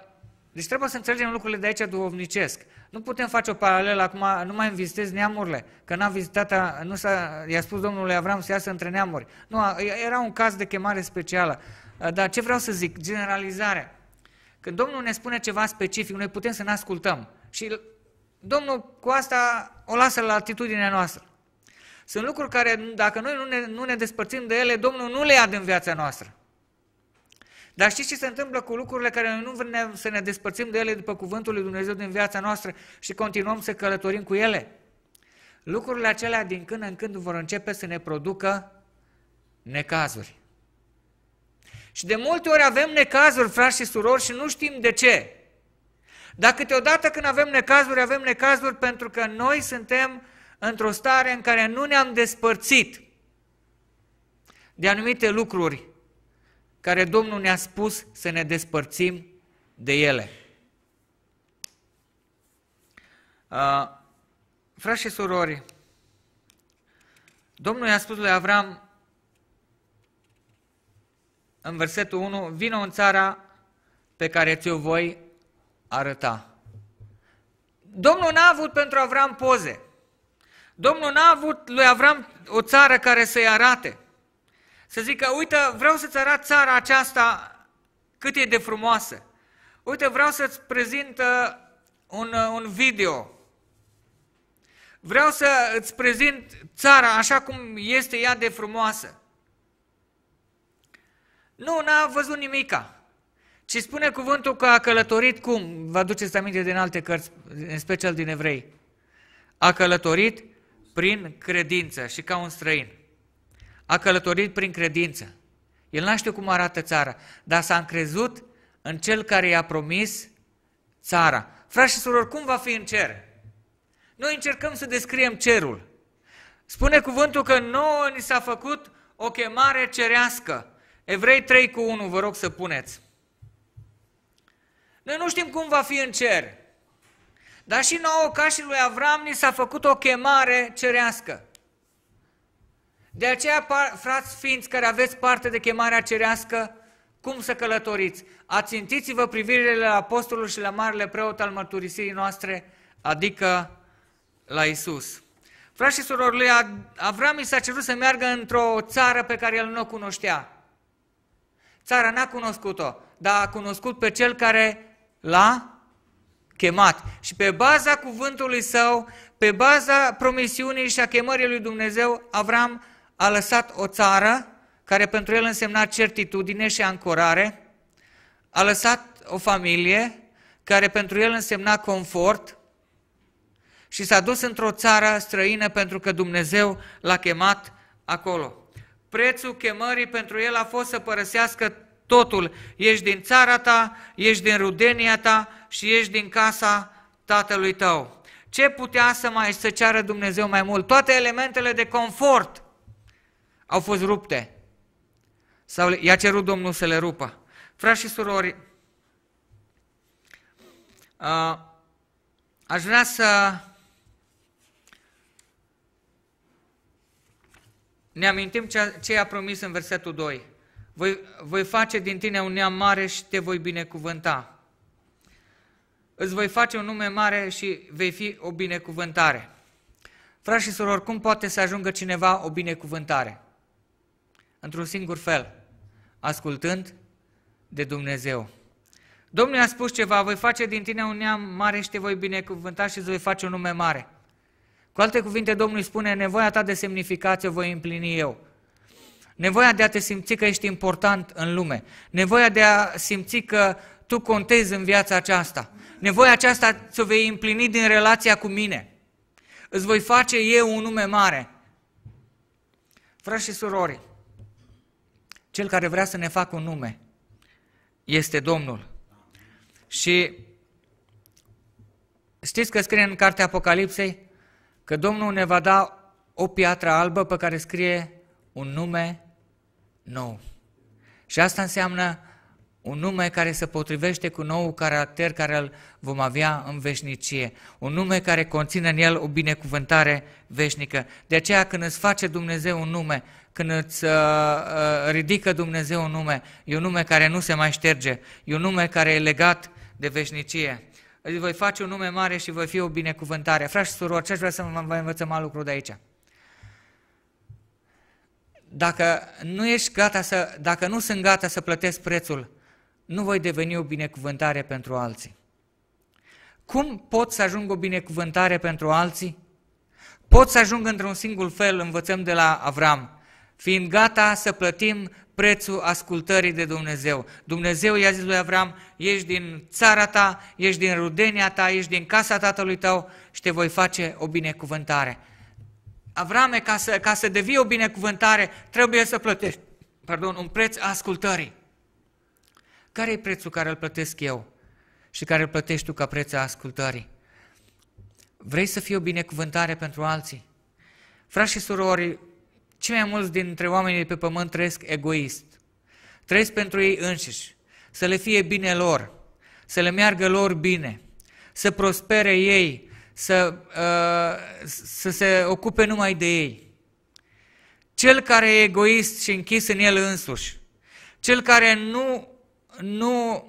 deci trebuie să înțelegem lucrurile de aici duhovnicesc. Nu putem face o paralelă acum, nu mai vizitez neamurile, că n-a vizitat, nu s-a, i-a spus domnului Avram să iasă între neamuri. Nu, era un caz de chemare specială. Dar ce vreau să zic? Generalizarea. Când Domnul ne spune ceva specific, noi putem să ne ascultăm. Și Domnul cu asta o lasă la atitudinea noastră. Sunt lucruri care, dacă noi nu ne, nu ne despărțim de ele, Domnul nu le ia din viața noastră. Dar știți ce se întâmplă cu lucrurile care noi nu vrem să ne despărțim de ele după cuvântul lui Dumnezeu din viața noastră și continuăm să călătorim cu ele? Lucrurile acelea din când în când vor începe să ne producă necazuri. Și de multe ori avem necazuri, frați și surori, și nu știm de ce. Dar câteodată când avem necazuri, avem necazuri pentru că noi suntem într-o stare în care nu ne-am despărțit de anumite lucruri care Domnul ne-a spus să ne despărțim de ele. Uh, frați și surori, Domnul i-a spus lui Avram în versetul 1, vină în țara pe care ți-o voi arăta. Domnul n-a avut pentru Avram poze. Domnul n-a avut lui Avram o țară care să-i arate. Să zică, uite, vreau să-ți arăt țara aceasta cât e de frumoasă. Uite, vreau să-ți prezint uh, un, uh, un video. Vreau să îți prezint țara așa cum este ea de frumoasă. Nu, n-a văzut nimica. Ci spune cuvântul că a călătorit cum? Vă aduceți aminte din alte cărți, în special din evrei. A călătorit prin credință și ca un străin a călătorit prin credință. El n-a știut cum arată țara, dar s-a încrezut în cel care i-a promis țara. Frați și surori, cum va fi în cer? Noi încercăm să descriem cerul. Spune cuvântul că nouă ni s-a făcut o chemare cerească. Evrei 3 cu 1, vă rog să puneți. Noi nu știm cum va fi în cer. Dar și nouă, ca și lui Avram, ni s-a făcut o chemare cerească. De aceea, frați sfinți care aveți parte de chemarea cerească, cum să călătoriți? Ațintiți-vă privirile la apostolul și la marele preot al mărturisirii noastre, adică la Isus. Frați și surori, lui Avram i s-a cerut să meargă într-o țară pe care el nu o cunoștea. Țara n-a cunoscut-o, dar a cunoscut pe cel care l-a chemat. Și pe baza cuvântului său, pe baza promisiunii și a chemării lui Dumnezeu, Avram a lăsat o țară care pentru el însemna certitudine și ancorare, a lăsat o familie care pentru el însemna confort și s-a dus într-o țară străină pentru că Dumnezeu l-a chemat acolo. Prețul chemării pentru el a fost să părăsească totul. Ești din țara ta, ești din rudenia ta și ești din casa tatălui tău. Ce putea să mai să ceară Dumnezeu mai mult? Toate elementele de confort au fost rupte. Sau i-a cerut Domnul să le rupă. Frați și surori, aș vrea să ne amintim ce i-a promis în versetul 2. Voi, voi face din tine un neam mare și te voi binecuvânta. Îți voi face un nume mare și vei fi o binecuvântare. Frați și surori, cum poate să ajungă cineva o binecuvântare? Într-un singur fel, ascultând de Dumnezeu. Domnul a spus ceva, voi face din tine un neam mare și te voi binecuvânta și îți voi face un nume mare. Cu alte cuvinte, Domnul îi spune, nevoia ta de semnificație o voi împlini eu. Nevoia de a te simți că ești important în lume. Nevoia de a simți că tu contezi în viața aceasta. Nevoia aceasta ți-o vei împlini din relația cu mine. Îți voi face eu un nume mare. Frați și surori, cel care vrea să ne facă un nume este Domnul. Și știți că scrie în cartea Apocalipsei că Domnul ne va da o piatră albă pe care scrie un nume nou. Și asta înseamnă un nume care se potrivește cu nou caracter care îl vom avea în veșnicie. Un nume care conține în el o binecuvântare veșnică. De aceea când îți face Dumnezeu un nume, când îți uh, uh, ridică Dumnezeu un nume, e un nume care nu se mai șterge, e un nume care e legat de veșnicie. Îți voi face un nume mare și voi fi o binecuvântare. Frați și surori, ce vrea să vă învățăm alt lucru de aici? Dacă nu ești gata să, dacă nu sunt gata să plătesc prețul, nu voi deveni o binecuvântare pentru alții. Cum pot să ajung o binecuvântare pentru alții? Pot să ajung într-un singur fel, învățăm de la Avram, fiind gata să plătim prețul ascultării de Dumnezeu. Dumnezeu i-a zis lui Avram, ești din țara ta, ești din rudenia ta, ești din casa tatălui tău și te voi face o binecuvântare. Avrame, ca să, ca să devii o binecuvântare, trebuie să plătești pardon, un preț ascultării. Care e prețul care îl plătesc eu și care îl plătești tu ca preț a ascultării? Vrei să fii o binecuvântare pentru alții? Frați și surori, cei mai mulți dintre oamenii de pe pământ trăiesc egoist. Trăiesc pentru ei înșiși, să le fie bine lor, să le meargă lor bine, să prospere ei, să, uh, să se ocupe numai de ei. Cel care e egoist și închis în el însuși, cel care nu, nu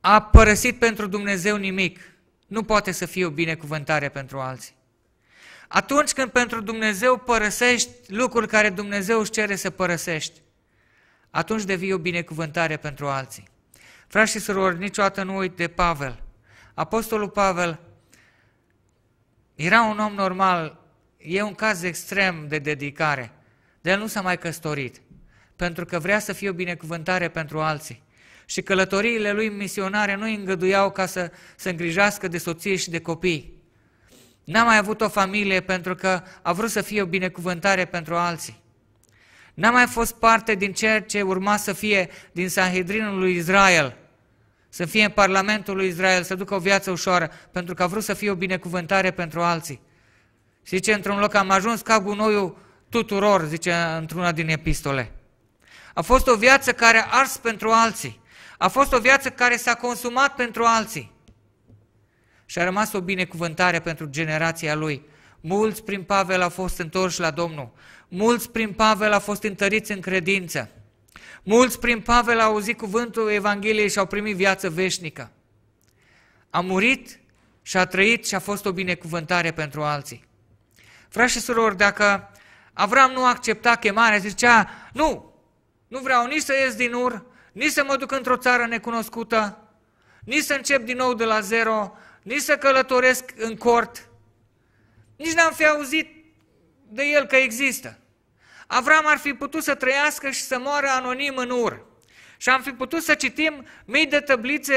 a părăsit pentru Dumnezeu nimic, nu poate să fie o binecuvântare pentru alții. Atunci când pentru Dumnezeu părăsești lucruri care Dumnezeu își cere să părăsești, atunci devii o binecuvântare pentru alții. Frați și surori, niciodată nu uit de Pavel. Apostolul Pavel era un om normal, e un caz extrem de dedicare, de el nu s-a mai căsătorit, pentru că vrea să fie o binecuvântare pentru alții. Și călătoriile lui misionare nu îi îngăduiau ca să se îngrijească de soție și de copii. N-a mai avut o familie pentru că a vrut să fie o binecuvântare pentru alții. N-a mai fost parte din ceea ce urma să fie din Sanhedrinul lui Israel să fie în Parlamentul lui Israel, să ducă o viață ușoară, pentru că a vrut să fie o binecuvântare pentru alții. Și zice, într-un loc am ajuns ca gunoiul tuturor, zice într-una din epistole. A fost o viață care a ars pentru alții. A fost o viață care s-a consumat pentru alții. Și a rămas o binecuvântare pentru generația lui. Mulți prin Pavel au fost întorși la Domnul. Mulți prin Pavel au fost întăriți în credință. Mulți prin Pavel au auzit cuvântul Evangheliei și au primit viață veșnică. A murit și a trăit și a fost o binecuvântare pentru alții. Frați și surori, dacă Avram nu accepta chemarea, zicea, nu, nu vreau nici să ies din ur, nici să mă duc într-o țară necunoscută, nici să încep din nou de la zero, nici să călătoresc în cort, nici n-am fi auzit de el că există. Avram ar fi putut să trăiască și să moară anonim în ur. Și am fi putut să citim mii de tăblițe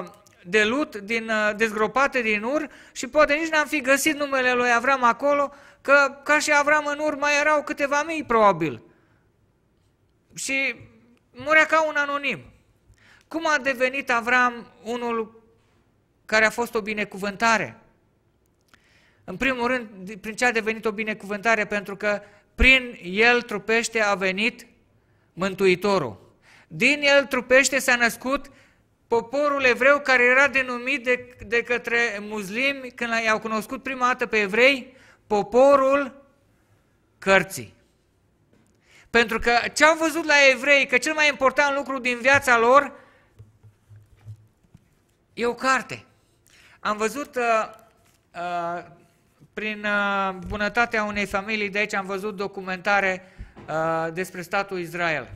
uh, de lut din, uh, dezgropate din ur și poate nici n-am fi găsit numele lui Avram acolo, că ca și Avram în ur mai erau câteva mii probabil. Și murea ca un anonim. Cum a devenit Avram unul care a fost o binecuvântare? În primul rând, prin ce a devenit o binecuvântare? Pentru că prin el trupește a venit Mântuitorul. Din el trupește s-a născut poporul evreu care era denumit de, de către muslimi, când i-au cunoscut prima dată pe evrei, poporul cărții. Pentru că ce au văzut la evrei, că cel mai important lucru din viața lor e o carte. Am văzut uh, uh, prin uh, bunătatea unei familii de aici, am văzut documentare uh, despre statul Israel.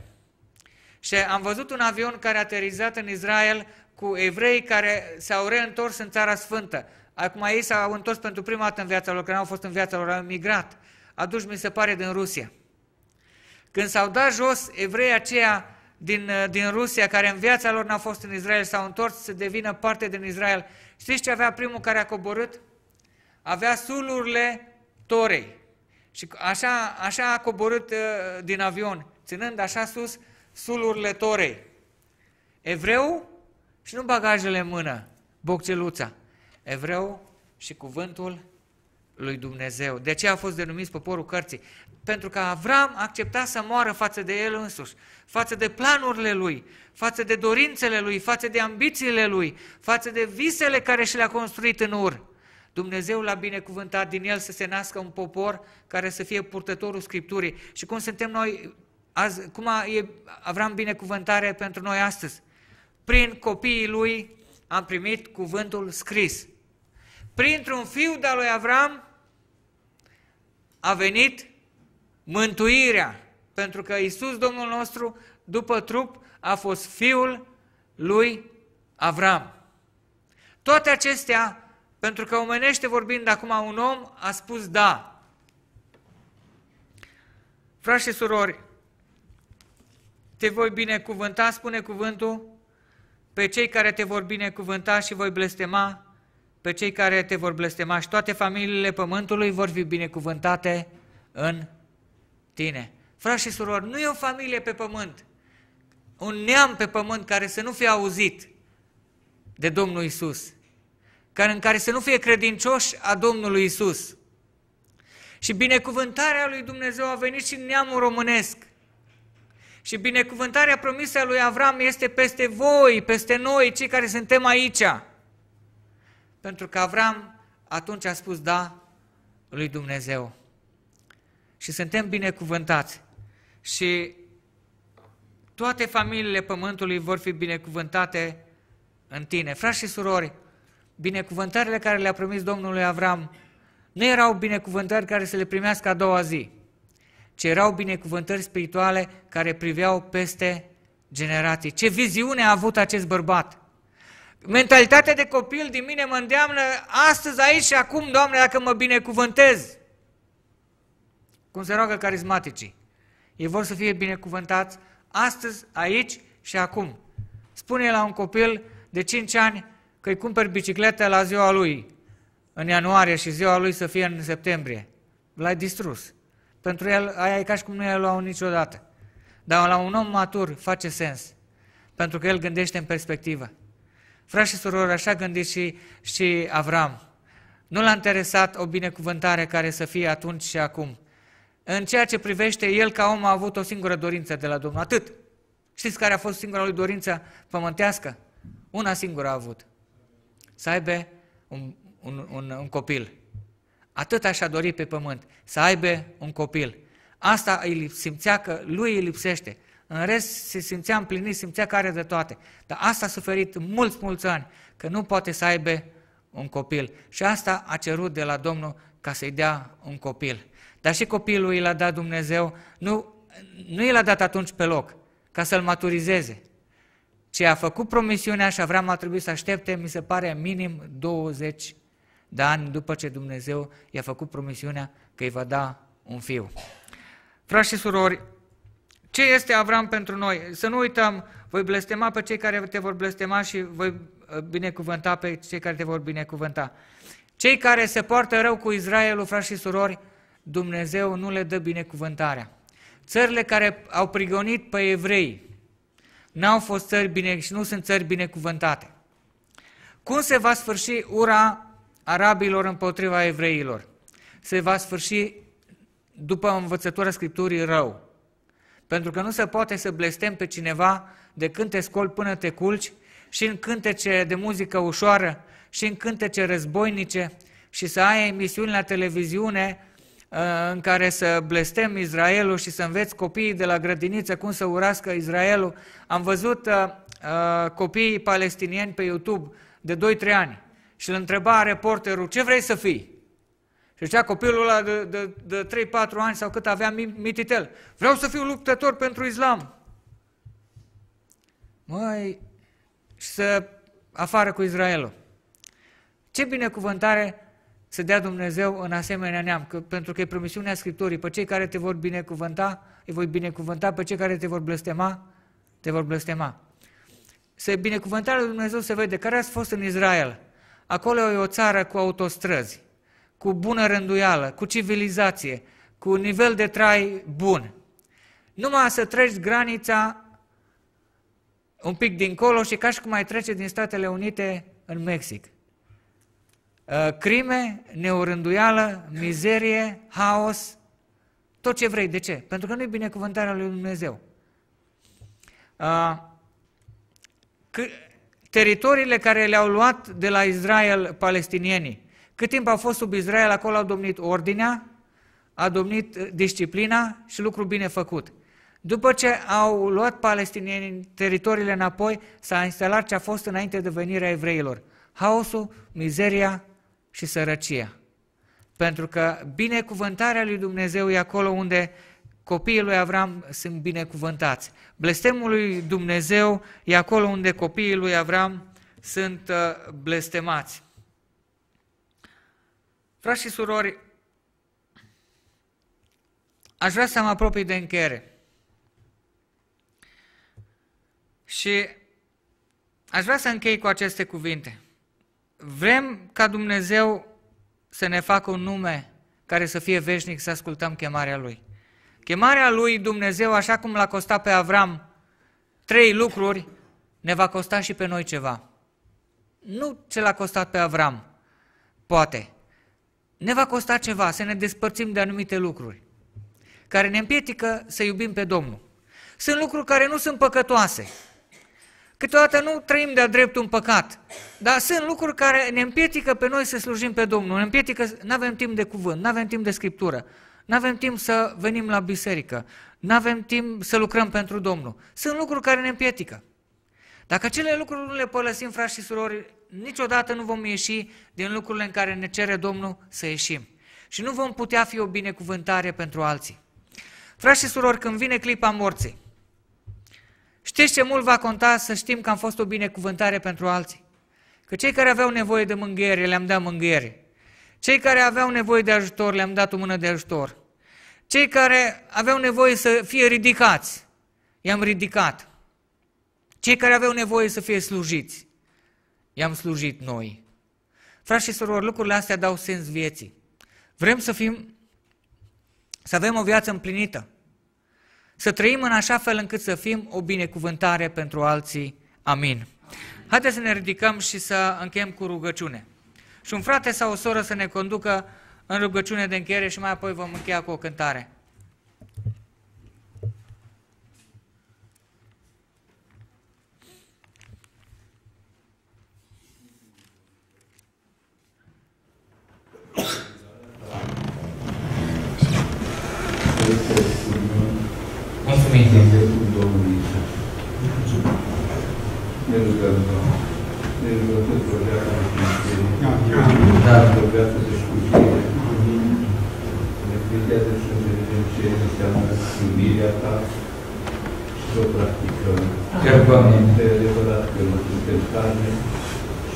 Și am văzut un avion care a aterizat în Israel cu evrei care s-au reîntors în Țara Sfântă. Acum ei s-au întors pentru prima dată în viața lor, că nu au fost în viața lor, au migrat. Aduși, mi se pare, din Rusia. Când s-au dat jos evrei aceia din, din Rusia, care în viața lor n-au fost în Israel, s-au întors să devină parte din Israel, știți ce avea primul care a coborât? Avea sulurile Torei. Și așa, așa a coborât uh, din avion, ținând așa sus sulurile Torei. Evreu și nu bagajele în mână, bocceluța. Evreu și cuvântul lui Dumnezeu. De ce a fost denumit poporul cărții? Pentru că Avram accepta să moară față de el însuși, față de planurile lui, față de dorințele lui, față de ambițiile lui, față de visele care și le-a construit în ur. Dumnezeu l-a binecuvântat din el să se nască un popor care să fie purtătorul Scripturii. Și cum suntem noi, azi, cum e Avram binecuvântare pentru noi astăzi? Prin copiii lui am primit cuvântul scris. Printr-un fiu de-al lui Avram a venit mântuirea, pentru că Isus Domnul nostru, după trup, a fost fiul lui Avram. Toate acestea, pentru că omenește vorbind acum un om, a spus da. Frați și surori, te voi binecuvânta, spune cuvântul, pe cei care te vor binecuvânta și voi blestema, pe cei care te vor blestema și toate familiile pământului vor fi binecuvântate în tine. Frați și surori, nu e o familie pe pământ, un neam pe pământ care să nu fie auzit de Domnul Isus, care în care să nu fie credincioși a Domnului Isus. Și binecuvântarea lui Dumnezeu a venit și în neamul românesc. Și binecuvântarea promisă a lui Avram este peste voi, peste noi, cei care suntem aici. Pentru că Avram atunci a spus da lui Dumnezeu. Și suntem binecuvântați. Și toate familiile pământului vor fi binecuvântate în tine. Frați și surori, binecuvântările care le-a promis Domnul lui Avram nu erau binecuvântări care să le primească a doua zi, ci erau binecuvântări spirituale care priveau peste generații. Ce viziune a avut acest bărbat! Mentalitatea de copil din mine mă îndeamnă astăzi, aici și acum, Doamne, dacă mă binecuvântez. Cum se roagă carismaticii. Ei vor să fie binecuvântați astăzi, aici și acum. Spune la un copil de 5 ani că îi cumperi bicicletă la ziua lui în ianuarie și ziua lui să fie în septembrie. L-ai distrus. Pentru el, aia e ca și cum nu i-ai luat niciodată. Dar la un om matur face sens. Pentru că el gândește în perspectivă. Frați și surori, așa gândit și, și Avram. Nu l-a interesat o binecuvântare care să fie atunci și acum. În ceea ce privește, el ca om a avut o singură dorință de la Domnul. Atât. Știți care a fost singura lui dorință pământească? Una singură a avut. Să aibă un, un, un, un copil. Atât așa dori pe pământ. Să aibă un copil. Asta îi simțea că lui îi lipsește. În rest se simțea împlinit, simțea că are de toate. Dar asta a suferit mulți, mulți ani, că nu poate să aibă un copil. Și asta a cerut de la Domnul ca să-i dea un copil. Dar și copilul i l-a dat Dumnezeu, nu, nu i l-a dat atunci pe loc, ca să-l maturizeze. Ce a făcut promisiunea și Avram a trebuit să aștepte, mi se pare, minim 20 de ani după ce Dumnezeu i-a făcut promisiunea că îi va da un fiu. Frați și surori, ce este Avram pentru noi? Să nu uităm, voi blestema pe cei care te vor blestema și voi uh, binecuvânta pe cei care te vor binecuvânta. Cei care se poartă rău cu Israelul, frați și surori, Dumnezeu nu le dă binecuvântarea. Țările care au prigonit pe evrei n-au fost țări bine și nu sunt țări binecuvântate. Cum se va sfârși ura arabilor împotriva evreilor? Se va sfârși după învățătura Scripturii rău. Pentru că nu se poate să blestem pe cineva de când te scoli până te culci și în cântece de muzică ușoară și în cântece războinice și să ai emisiuni la televiziune uh, în care să blestem Israelul și să înveți copiii de la grădiniță cum să urască Israelul. Am văzut uh, uh, copiii palestinieni pe YouTube de 2-3 ani și îl întreba reporterul, ce vrei să fii? Și zicea copilul ăla de, de, de 3-4 ani sau cât avea mititel. Vreau să fiu luptător pentru islam. Măi, și să afară cu Israelul. Ce binecuvântare să dea Dumnezeu în asemenea neam, că, pentru că e promisiunea Scripturii, pe cei care te vor binecuvânta, îi voi binecuvânta, pe cei care te vor blestema, te vor blestema. Se binecuvântarea lui Dumnezeu se vede, care ați fost în Israel? Acolo e o țară cu autostrăzi cu bună rânduială, cu civilizație, cu un nivel de trai bun. Numai să treci granița un pic dincolo și ca și cum ai trece din Statele Unite în Mexic. Uh, crime, neorânduială, mizerie, haos, tot ce vrei. De ce? Pentru că nu e binecuvântarea lui Dumnezeu. Uh, teritoriile care le-au luat de la Israel palestinienii, cât timp au fost sub Israel, acolo au domnit ordinea, a domnit uh, disciplina și lucru bine făcut. După ce au luat palestinienii teritoriile înapoi, s-a instalat ce a fost înainte de venirea evreilor. Haosul, mizeria și sărăcia. Pentru că binecuvântarea lui Dumnezeu e acolo unde copiii lui Avram sunt binecuvântați. Blestemul lui Dumnezeu e acolo unde copiii lui Avram sunt uh, blestemați. Frați și surori, aș vrea să mă apropii de încheiere. Și aș vrea să închei cu aceste cuvinte. Vrem ca Dumnezeu să ne facă un nume care să fie veșnic, să ascultăm chemarea Lui. Chemarea Lui Dumnezeu, așa cum l-a costat pe Avram trei lucruri, ne va costa și pe noi ceva. Nu ce l-a costat pe Avram, poate, ne va costa ceva să ne despărțim de anumite lucruri care ne împiedică să iubim pe Domnul. Sunt lucruri care nu sunt păcătoase. Câteodată nu trăim de-a dreptul un păcat, dar sunt lucruri care ne împiedică pe noi să slujim pe Domnul, ne împiedică, nu avem timp de cuvânt, nu avem timp de scriptură, nu avem timp să venim la biserică, nu avem timp să lucrăm pentru Domnul. Sunt lucruri care ne împiedică. Dacă acele lucruri nu le părăsim, frați și surori, niciodată nu vom ieși din lucrurile în care ne cere Domnul să ieșim. Și nu vom putea fi o binecuvântare pentru alții. Frați și surori, când vine clipa morții, știți ce mult va conta să știm că am fost o binecuvântare pentru alții? Că cei care aveau nevoie de mângâiere, le-am dat mângâiere. Cei care aveau nevoie de ajutor, le-am dat o mână de ajutor. Cei care aveau nevoie să fie ridicați, i-am ridicat. Cei care aveau nevoie să fie slujiți, i-am slujit noi. Frați și surori, lucrurile astea dau sens vieții. Vrem să fim, să avem o viață împlinită. Să trăim în așa fel încât să fim o binecuvântare pentru alții. Amin. Haideți să ne ridicăm și să încheiem cu rugăciune. Și un frate sau o soră să ne conducă în rugăciune de încheiere și mai apoi vom încheia cu o cântare. Mulțumim. Ne rugăm, Doamne. Ne rugăm pentru o viață de Dumnezeu. Da. Pentru o viață de scutire. Ne plidează să înțelegem ce înseamnă iubirea Ta și să o practicăm. Te rugăm. Este adevărat că nu suntem carne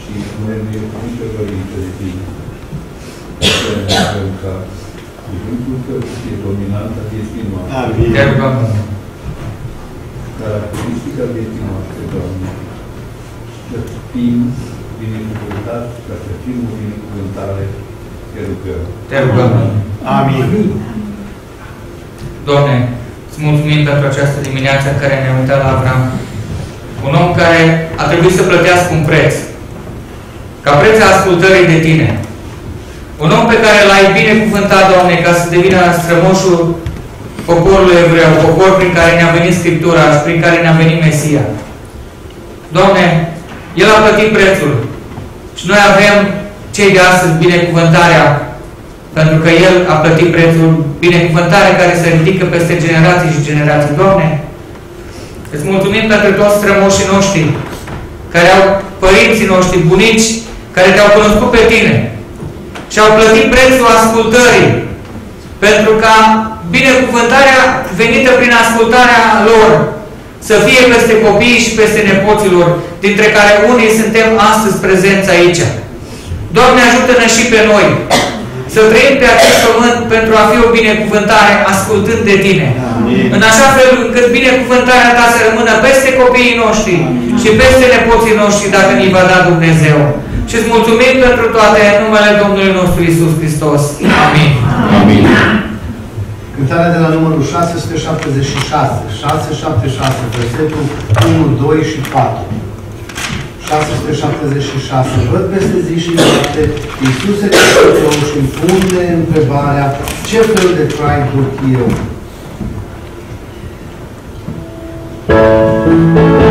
și noi nu e nicio dorință de Tine. Să ne rugăm ca cuvântul Tău să fie dominant a vieții noastre. Te rugăm. caracteristica vieții noastre, Doamne, să fim binecuvântați, ca să fim o binecuvântare, te rugăm. Te rugăm. Amin. Doamne, îți mulțumim pentru această dimineață în care ne-am uitat la Avram. Un om care a trebuit să plătească un preț. Ca preț a ascultării de Tine. Un om pe care l-ai binecuvântat, Doamne, ca să devină strămoșul poporului evreu, popor prin care ne-a venit Scriptura și prin care ne-a venit Mesia. Doamne, El a plătit prețul și noi avem cei de astăzi binecuvântarea pentru că El a plătit prețul, binecuvântarea care se ridică peste generații și generații. Doamne, îți mulțumim pentru toți strămoșii noștri, care au părinții noștri, bunici, care te-au cunoscut pe Tine și au plătit prețul ascultării, pentru ca binecuvântarea venită prin ascultarea lor să fie peste copiii și peste nepoților, dintre care unii suntem astăzi prezenți aici. Doamne, ajută-ne și pe noi să trăim pe acest pământ pentru a fi o binecuvântare ascultând de Tine. Amin. În așa fel încât binecuvântarea Ta să rămână peste copiii noștri și peste nepoții noștri dacă ni va da Dumnezeu. Și îți mulțumim pentru toate în numele Domnului nostru Isus Hristos. Amin. Amin. Cântarea de la numărul 676, 676, versetul 1, 2 și 4. 676. Văd peste zi și noapte Iisuse Hristos și îmi pune întrebarea ce fel de trai duc eu? Amin. Cu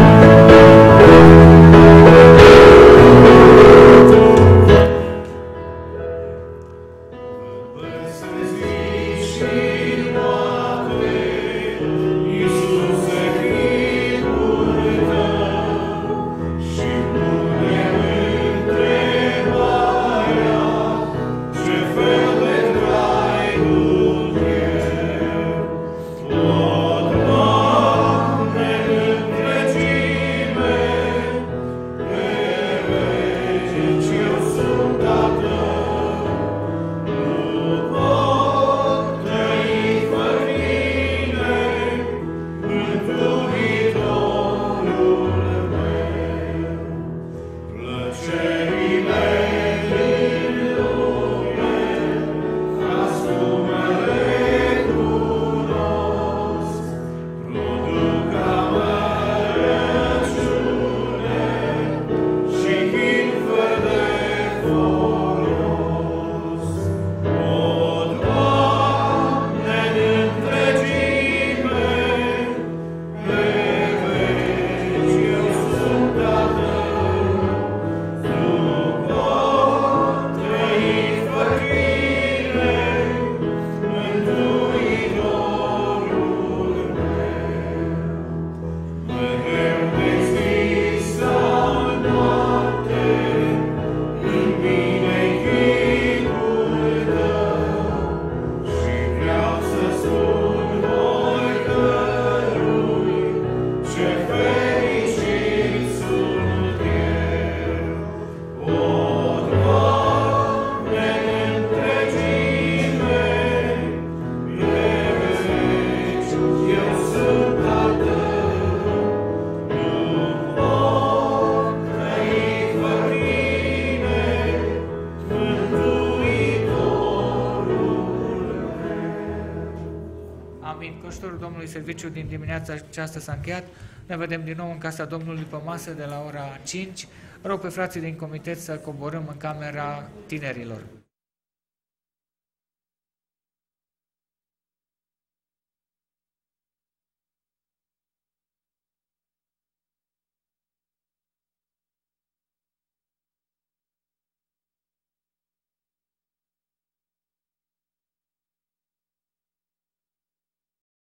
ajutorul Domnului serviciul din dimineața aceasta s-a încheiat. Ne vedem din nou în Casa Domnului pe masă de la ora 5. Rog pe frații din comitet să coborâm în camera tinerilor.